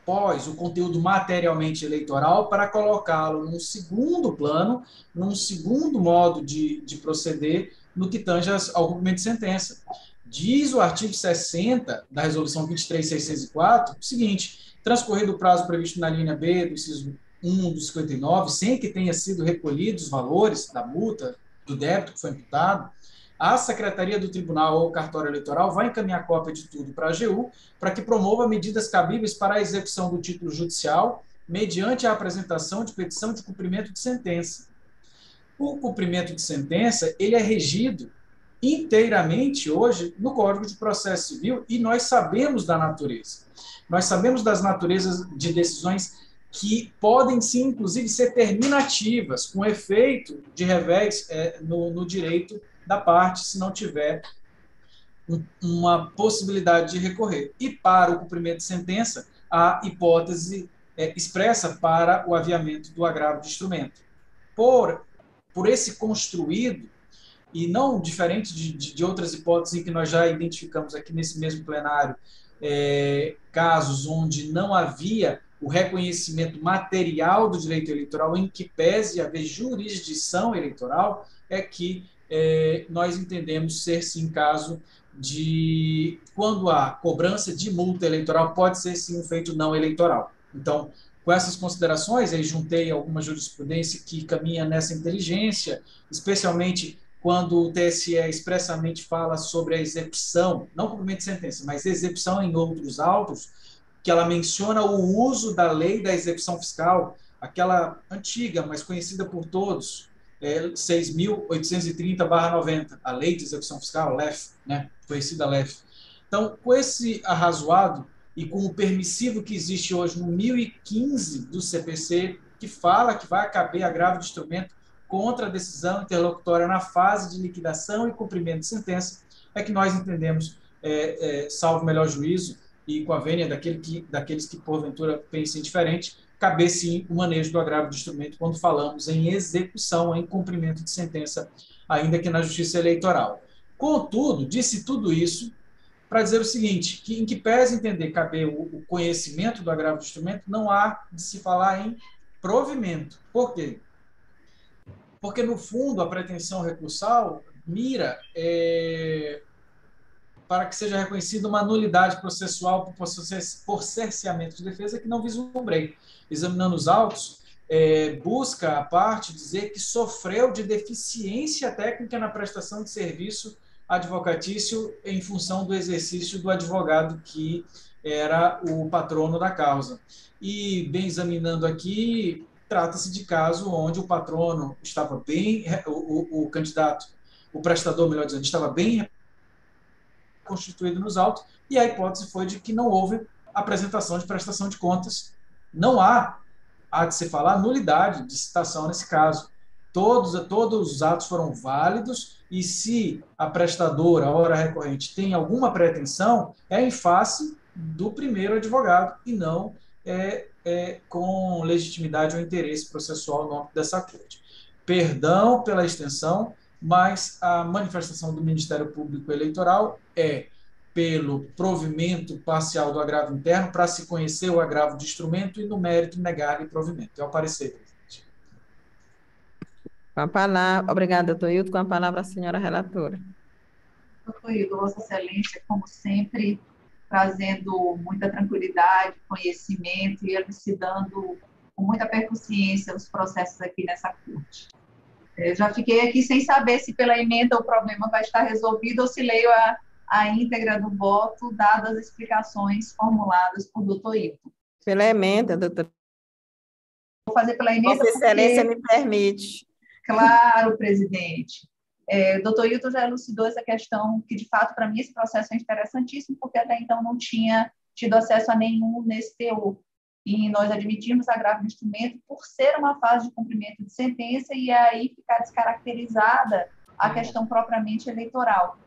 pós o conteúdo materialmente eleitoral para colocá-lo num segundo plano, num segundo modo de, de proceder no que tange ao cumprimento de sentença. Diz o artigo 60 da Resolução 23604 o seguinte: transcorrido o prazo previsto na linha B do inciso 1 do 59, sem que tenha sido recolhidos os valores da multa, do débito que foi imputado, a Secretaria do Tribunal ou o cartório eleitoral vai encaminhar cópia de tudo para a AGU para que promova medidas cabíveis para a execução do título judicial mediante a apresentação de petição de cumprimento de sentença. O cumprimento de sentença, ele é regido inteiramente hoje no Código de Processo Civil e nós sabemos da natureza. Nós sabemos das naturezas de decisões que podem sim, inclusive, ser terminativas, com efeito de revés é, no, no direito da parte se não tiver uma possibilidade de recorrer. E para o cumprimento de sentença, a hipótese é, expressa para o aviamento do agravo de instrumento. Por, por esse construído, e não diferente de, de, de outras hipóteses em que nós já identificamos aqui nesse mesmo plenário, é, casos onde não havia o reconhecimento material do direito eleitoral, em que pese haver jurisdição eleitoral, é que é, nós entendemos ser sim caso de quando há cobrança de multa eleitoral, pode ser sim um feito não eleitoral. Então, com essas considerações, aí juntei alguma jurisprudência que caminha nessa inteligência, especialmente quando o TSE expressamente fala sobre a execução, não cumprimento de sentença, mas execução em outros autos, que ela menciona o uso da lei da execução fiscal, aquela antiga, mas conhecida por todos, é, 6.830-90, a lei de execução fiscal, LEF, né, conhecida LEF. Então, com esse arrazoado e com o permissivo que existe hoje no 1015 do CPC, que fala que vai caber agravo de instrumento contra a decisão interlocutória na fase de liquidação e cumprimento de sentença, é que nós entendemos, é, é, salvo melhor juízo, e com a vênia daquele que, daqueles que porventura pensem diferente, caber sim o manejo do agravo de instrumento quando falamos em execução, em cumprimento de sentença, ainda que na justiça eleitoral. Contudo, disse tudo isso para dizer o seguinte, que em que pese entender caber o, conhecimento do agravo de instrumento, não há de se falar em provimento. Por quê? porque, no fundo, a pretensão recursal mira é, para que seja reconhecida uma nulidade processual por cerceamento de defesa que não vislumbrei. Examinando os autos, é, busca a parte dizer que sofreu de deficiência técnica na prestação de serviço advocatício em função do exercício do advogado que era o patrono da causa. E, bem examinando aqui, trata-se de caso onde o patrono estava bem, o, o, o, candidato, o prestador, melhor dizendo, estava bem constituído nos autos, e a hipótese foi de que não houve apresentação de prestação de contas. Não há, há de se falar, nulidade de citação nesse caso. Todos, todos os atos foram válidos, e se a prestadora, a hora recorrente, tem alguma pretensão, é em face do primeiro advogado, e não é, é, com legitimidade ou interesse processual no âmbito dessa corte. Perdão pela extensão, mas a manifestação do Ministério Público Eleitoral é pelo provimento parcial do agravo interno para se conhecer o agravo de instrumento e, no mérito, negar-lhe provimento. É o parecer, presidente. Com a palavra, obrigada, doutor Hilton. Com a palavra, a senhora relatora. Doutor Hilton, Vossa Excelência, como sempre, trazendo muita tranquilidade, conhecimento e elucidando com muita percussiência os processos aqui nessa corte. Eu já fiquei aqui sem saber se pela emenda o problema vai estar resolvido ou se leio a, a íntegra do voto, dadas as explicações formuladas por doutor Hilton. Pela emenda, doutor. Vou fazer pela emenda. Vossa Excelência porque... me permite. Claro, presidente. É, doutor Hilton já elucidou essa questão, que de fato, para mim, esse processo é interessantíssimo, porque até então não tinha tido acesso a nenhum nesse teor. E nós admitimos agravo de instrumento por ser uma fase de cumprimento de sentença e aí ficar descaracterizada a questão propriamente eleitoral.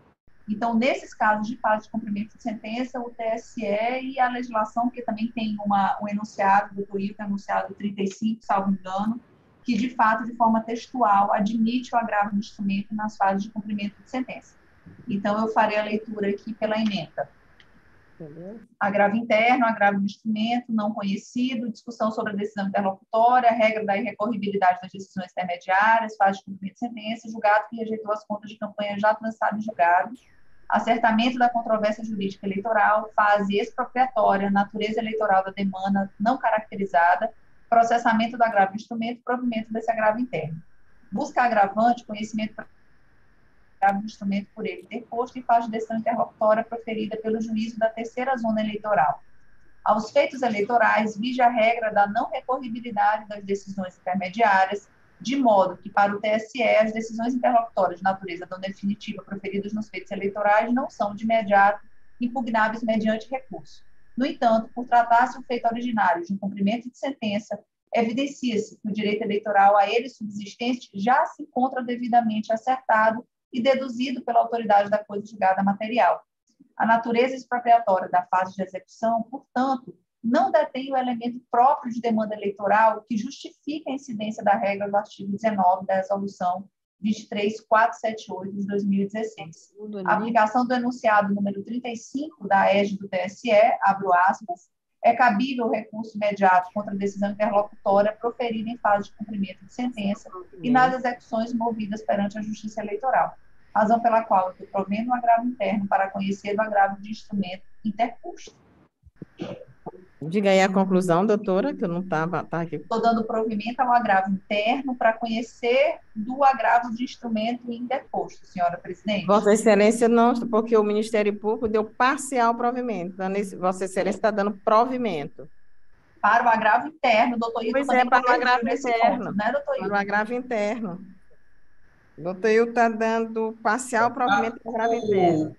Então, nesses casos de fase de cumprimento de sentença, o TSE e a legislação, que também tem uma, um enunciado, doutor Hilton, enunciado 35, salvo engano, que, de fato, de forma textual, admite o agravo do instrumento nas fases de cumprimento de sentença. Então, eu farei a leitura aqui pela emenda. Agravo interno, agravo do instrumento, não conhecido, discussão sobre a decisão interlocutória, regra da irrecorribilidade das decisões intermediárias, fase de cumprimento de sentença, julgado que rejeitou as contas de campanha já transadas em julgado, acertamento da controvérsia jurídica eleitoral, fase expropriatória, natureza eleitoral da demanda não caracterizada, processamento do agravo instrumento, provimento desse agravo interno. Busca agravante, conhecimento agravo instrumento por ele deposto e faz de decisão interlocutória proferida pelo juízo da terceira zona eleitoral. Aos feitos eleitorais, vige a regra da não recorribilidade das decisões intermediárias, de modo que, para o TSE, as decisões interlocutórias de natureza não definitiva proferidas nos feitos eleitorais não são, de imediato, impugnáveis mediante recurso. No entanto, por tratar-se o feito originário de um cumprimento de sentença, evidencia-se que o direito eleitoral a ele subsistente já se encontra devidamente acertado e deduzido pela autoridade da coisa julgada material. A natureza expropriatória da fase de execução, portanto, não detém o elemento próprio de demanda eleitoral que justifique a incidência da regra do artigo 19 da resolução 23478 de 2016. A aplicação do enunciado número 35 da EGE do TSE, abro aspas, é cabível o recurso imediato contra a decisão interlocutória proferida em fase de cumprimento de sentença e nas execuções movidas perante a Justiça Eleitoral, razão pela qual eu provendo um agravo interno para conhecer o agravo de instrumento interposto. Diga aí a conclusão, doutora, que eu não estava tá aqui. Estou dando provimento ao agravo interno para conhecer do agravo de instrumento indeposto, senhora presidente. Vossa Excelência não, porque o Ministério Público deu parcial provimento. Vossa Excelência está dando provimento. Para o agravo interno, doutor Hilton. Pois é, para o agravo interno. Ponto, né, doutor Para o agravo interno. Doutor Hilton está dando parcial provimento para o agravo interno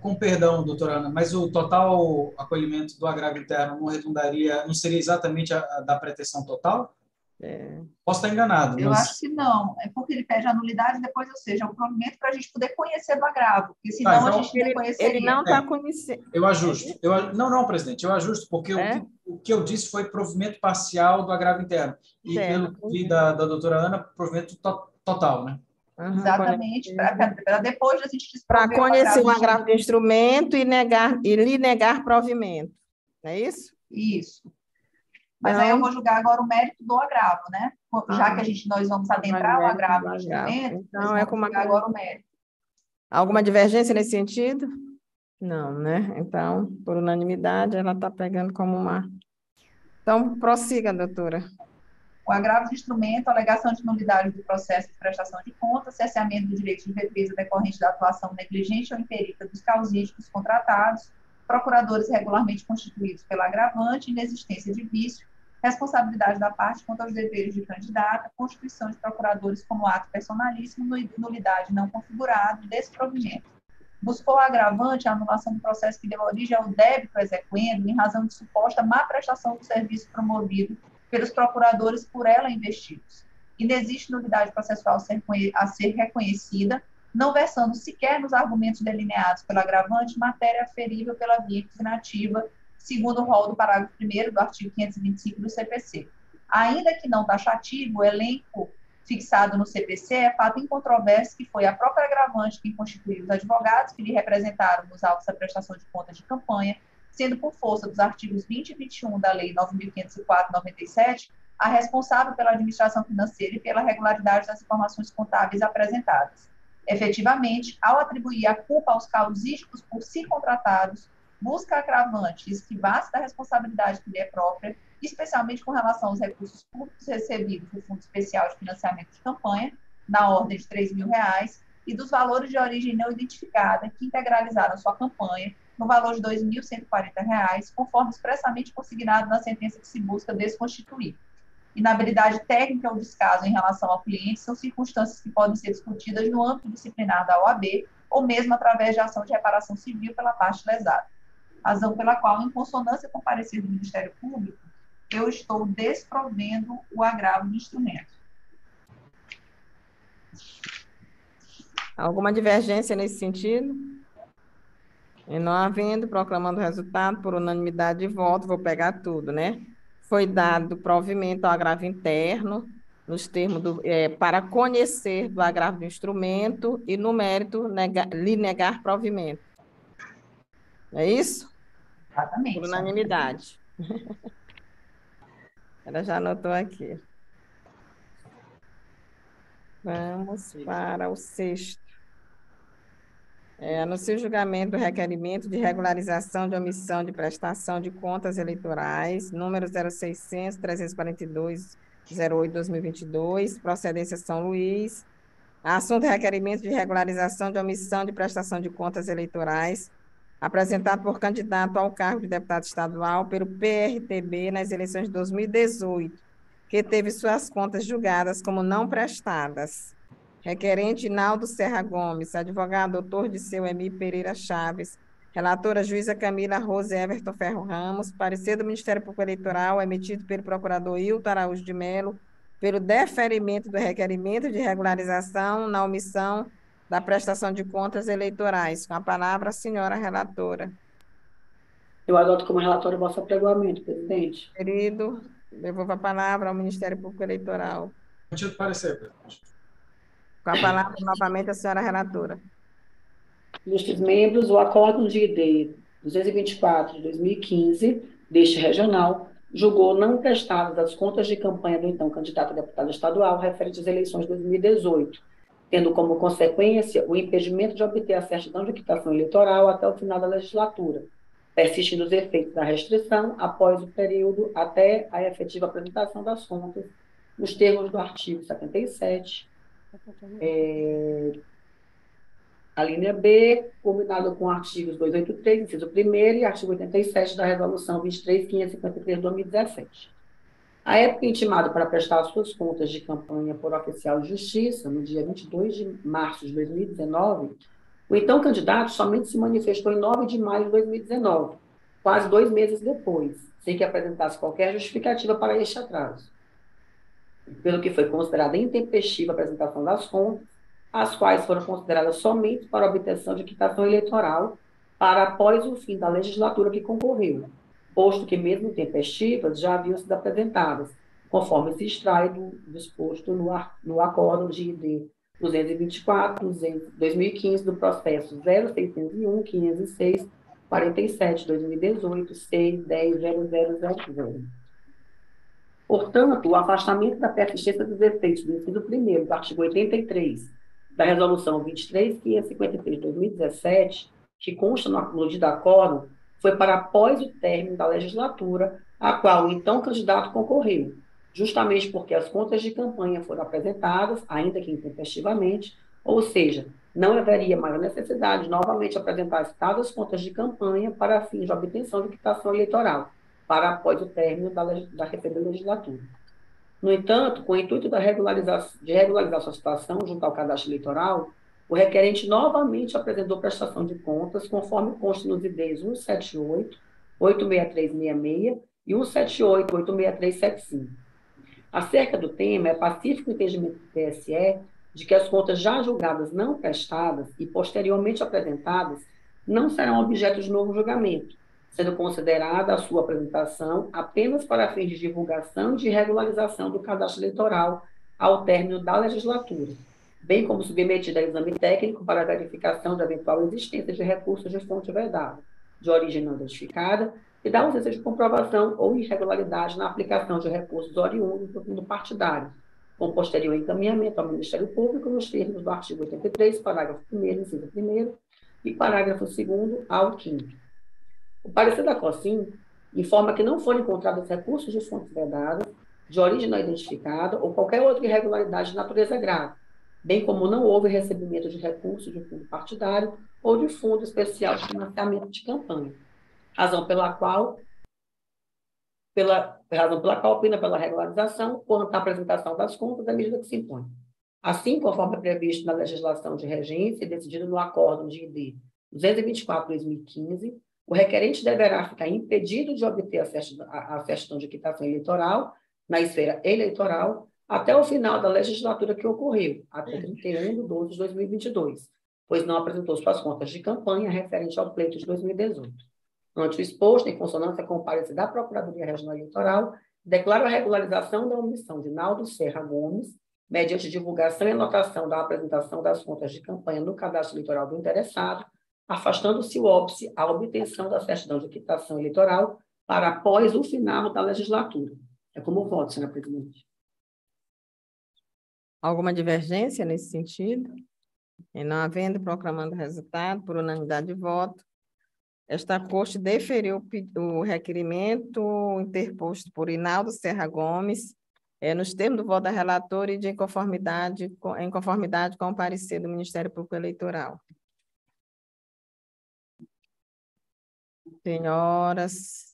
com perdão, doutora Ana, mas o total acolhimento do agravo interno não redundaria, não seria exatamente a, a da pretensão total? É. Posso estar enganado. Eu mas... acho que não. É porque ele pede a nulidade depois, ou seja, o provimento para a gente poder conhecer do agravo. Porque senão tá, então, a gente ele, não conheceria. Ele não está é, conhecendo. Eu ajusto. Eu, não, não, presidente, eu ajusto, porque é? o, que, o, que, eu disse foi provimento parcial do agravo interno. E certo. pelo que da, da doutora Ana, provimento to, total, né? Uhum, Exatamente, para depois a gente Para conhecer o agravo de instrumento e, negar, e lhe negar provimento. É isso? Isso. Mas Não. aí eu vou julgar agora o mérito do agravo, né? Já ah, que a gente, nós vamos adentrar o agravo de instrumento, então é como agora o mérito. Alguma divergência nesse sentido? Não, né? Então, por unanimidade, ela está pegando como uma. Então, prossiga, doutora o agravo de instrumento, alegação de nulidade do processo de prestação de contas, cesseamento do direito de defesa decorrente da atuação negligente ou imperita dos causísticos contratados, procuradores regularmente constituídos pela agravante, inexistência de vício, responsabilidade da parte quanto aos deveres de candidata, constituição de procuradores como ato personalíssimo, nulidade não configurado, desprovimento. Buscou agravante a anulação do processo que deu origem ao débito exequendo em razão de suposta má prestação do serviço promovido pelos procuradores por ela investidos. Inexiste novidade processual a ser reconhecida, não versando sequer nos argumentos delineados pelo agravante matéria aferível pela via impugnativa, segundo o rol do parágrafo 1 do artigo 525 do CPC. Ainda que não taxativo, o elenco fixado no CPC é fato incontroverso que foi a própria agravante quem constituiu os advogados que lhe representaram nos autos da prestação de contas de campanha, sendo por força dos artigos 20 e 21 da Lei 9.504/97 a responsável pela administração financeira e pela regularidade das informações contábeis apresentadas. Efetivamente, ao atribuir a culpa aos causísticos por si contratados, busca agravante esquivar-se da responsabilidade que lhe é própria, especialmente com relação aos recursos públicos recebidos do Fundo Especial de Financiamento de Campanha, na ordem de R$ mil reais, e dos valores de origem não identificada que integralizaram sua campanha no valor de R$ 2.140, conforme expressamente consignado na sentença que se busca desconstituir. Inabilidade técnica ou descaso em relação ao cliente são circunstâncias que podem ser discutidas no âmbito disciplinar da OAB ou mesmo através de ação de reparação civil pela parte lesada. Razão pela qual, em consonância com o parecer do Ministério Público, eu estou desprovendo o agravo do instrumento. Alguma divergência nesse sentido? E não havendo, proclamando o resultado por unanimidade de voto, vou pegar tudo, né? Foi dado provimento ao agravo interno, nos termos do, é, para conhecer do agravo do instrumento e, no mérito, nega, lhe negar provimento. É isso? Exatamente. Por unanimidade. Ela já anotou aqui. Vamos para o sexto. É, seu julgamento do requerimento de regularização de omissão de prestação de contas eleitorais, número 0600 342 08 2022, procedência São Luís. Assunto requerimento de regularização de omissão de prestação de contas eleitorais, apresentado por candidato ao cargo de deputado estadual pelo PRTB nas eleições de 2018, que teve suas contas julgadas como não prestadas. Requerente Naldo Serra Gomes, advogado doutor Disseu Emi Pereira Chaves, relatora juíza Camila Rose Everton Ferro Ramos, parecer do Ministério Público Eleitoral emitido pelo procurador Hilton Araújo de Melo, pelo deferimento do requerimento de regularização na omissão da prestação de contas eleitorais. Com a palavra, a senhora relatora. Eu adoto como relatora o vosso apregoamento, presidente. Querido, devolvo a palavra ao Ministério Público Eleitoral. Sentido parecer, presidente. Com a palavra, novamente, a senhora relatora. Ilustres membros, o Acórdão de ID 224 de 2015, deste regional, julgou não prestadas as contas de campanha do então candidato a deputado estadual referente às eleições de 2018, tendo como consequência o impedimento de obter a certidão de quitação eleitoral até o final da legislatura, persistindo os efeitos da restrição após o período até a efetiva apresentação das contas, nos termos do artigo 77, é, a linha B, combinado com artigos 283, inciso 1 e artigo 87 da Resolução 23.553 de 2017. A época intimada para prestar suas contas de campanha por oficial de justiça, no dia 22 de março de 2019, o então candidato somente se manifestou em 9 de maio de 2019, quase dois meses depois, sem que apresentasse qualquer justificativa para este atraso. Pelo que foi considerada intempestiva a apresentação das contas, as quais foram consideradas somente para obtenção de quitação eleitoral para após o fim da legislatura que concorreu, posto que mesmo tempestivas já haviam sido apresentadas, conforme se extrai do disposto no, no acórdão de ID 224, 200, 2015, do processo 0601, 506, 47, 2018, 6, 10, 0000. Portanto, o afastamento da persistência dos efeitos do inciso 1 do artigo 83 da Resolução 23.553 de 2017, que consta no, de acordo, foi para após o término da legislatura, a qual o então candidato concorreu, justamente porque as contas de campanha foram apresentadas, ainda que intempestivamente, ou seja, não haveria mais necessidade de novamente apresentar citadas contas de campanha para fins de obtenção de quitação eleitoral, para após o término da, da referida legislatura. No entanto, com o intuito de regularizar, de regularizar sua situação junto ao cadastro eleitoral, o requerente novamente apresentou prestação de contas, conforme consta nos IDs 178, 86366 e 178, 86375. Acerca do tema, é pacífico o entendimento do TSE de que as contas já julgadas não prestadas e posteriormente apresentadas não serão objeto de novo julgamento, sendo considerada a sua apresentação apenas para fins de divulgação e de regularização do cadastro eleitoral ao término da legislatura, bem como submetida a exame técnico para verificação da eventual existência de recursos de fonte vedada, de origem não identificada, e da ausência de comprovação ou irregularidade na aplicação de recursos oriundos do fundo partidário, com posterior encaminhamento ao Ministério Público nos termos do artigo 83, parágrafo 1 inciso 1 e parágrafo 2 ao 5 O parecer da COSIM informa que não foram encontrados recursos de fontes vedadas, de origem não identificada ou qualquer outra irregularidade de natureza grave, bem como não houve recebimento de recursos de fundo partidário ou de fundo especial de financiamento de campanha razão pela qual pela razão pela qual opina pela regularização quanto à apresentação das contas da medida que se impõe. Assim, conforme é previsto na legislação de regência e decidido no acordo de ID 224/2015, o requerente deverá ficar impedido de obter a certidão de quitação eleitoral na esfera eleitoral até o final da legislatura que ocorreu, até 31 de 12 de 2022, pois não apresentou suas contas de campanha referente ao pleito de 2018. Ante o exposto, em consonância com o parecer da Procuradoria Regional Eleitoral, declaro a regularização da omissão de Naldo Serra Gomes, mediante divulgação e anotação da apresentação das contas de campanha no cadastro eleitoral do interessado, afastando-se o óbice à obtenção da certidão de quitação eleitoral para após o final da legislatura. É como voto, senhora presidente. Alguma divergência nesse sentido? E não havendo, proclamando resultado por unanimidade de voto, esta Corte deferiu o requerimento interposto por Inaldo Serra Gomes, é, nos termos do voto da relatora e de conformidade em conformidade com o parecer do Ministério Público Eleitoral. Senhoras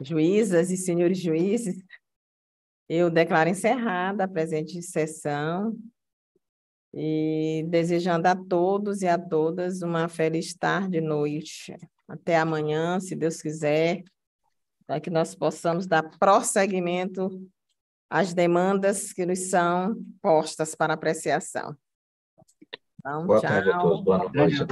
juízas e senhores juízes, eu declaro encerrada a presente sessão e desejando a todos e a todas uma feliz tarde e noite. Até amanhã, se Deus quiser, para que nós possamos dar prosseguimento às demandas que nos são postas para apreciação. Então, Boa tchau. tarde a todos. Boa noite.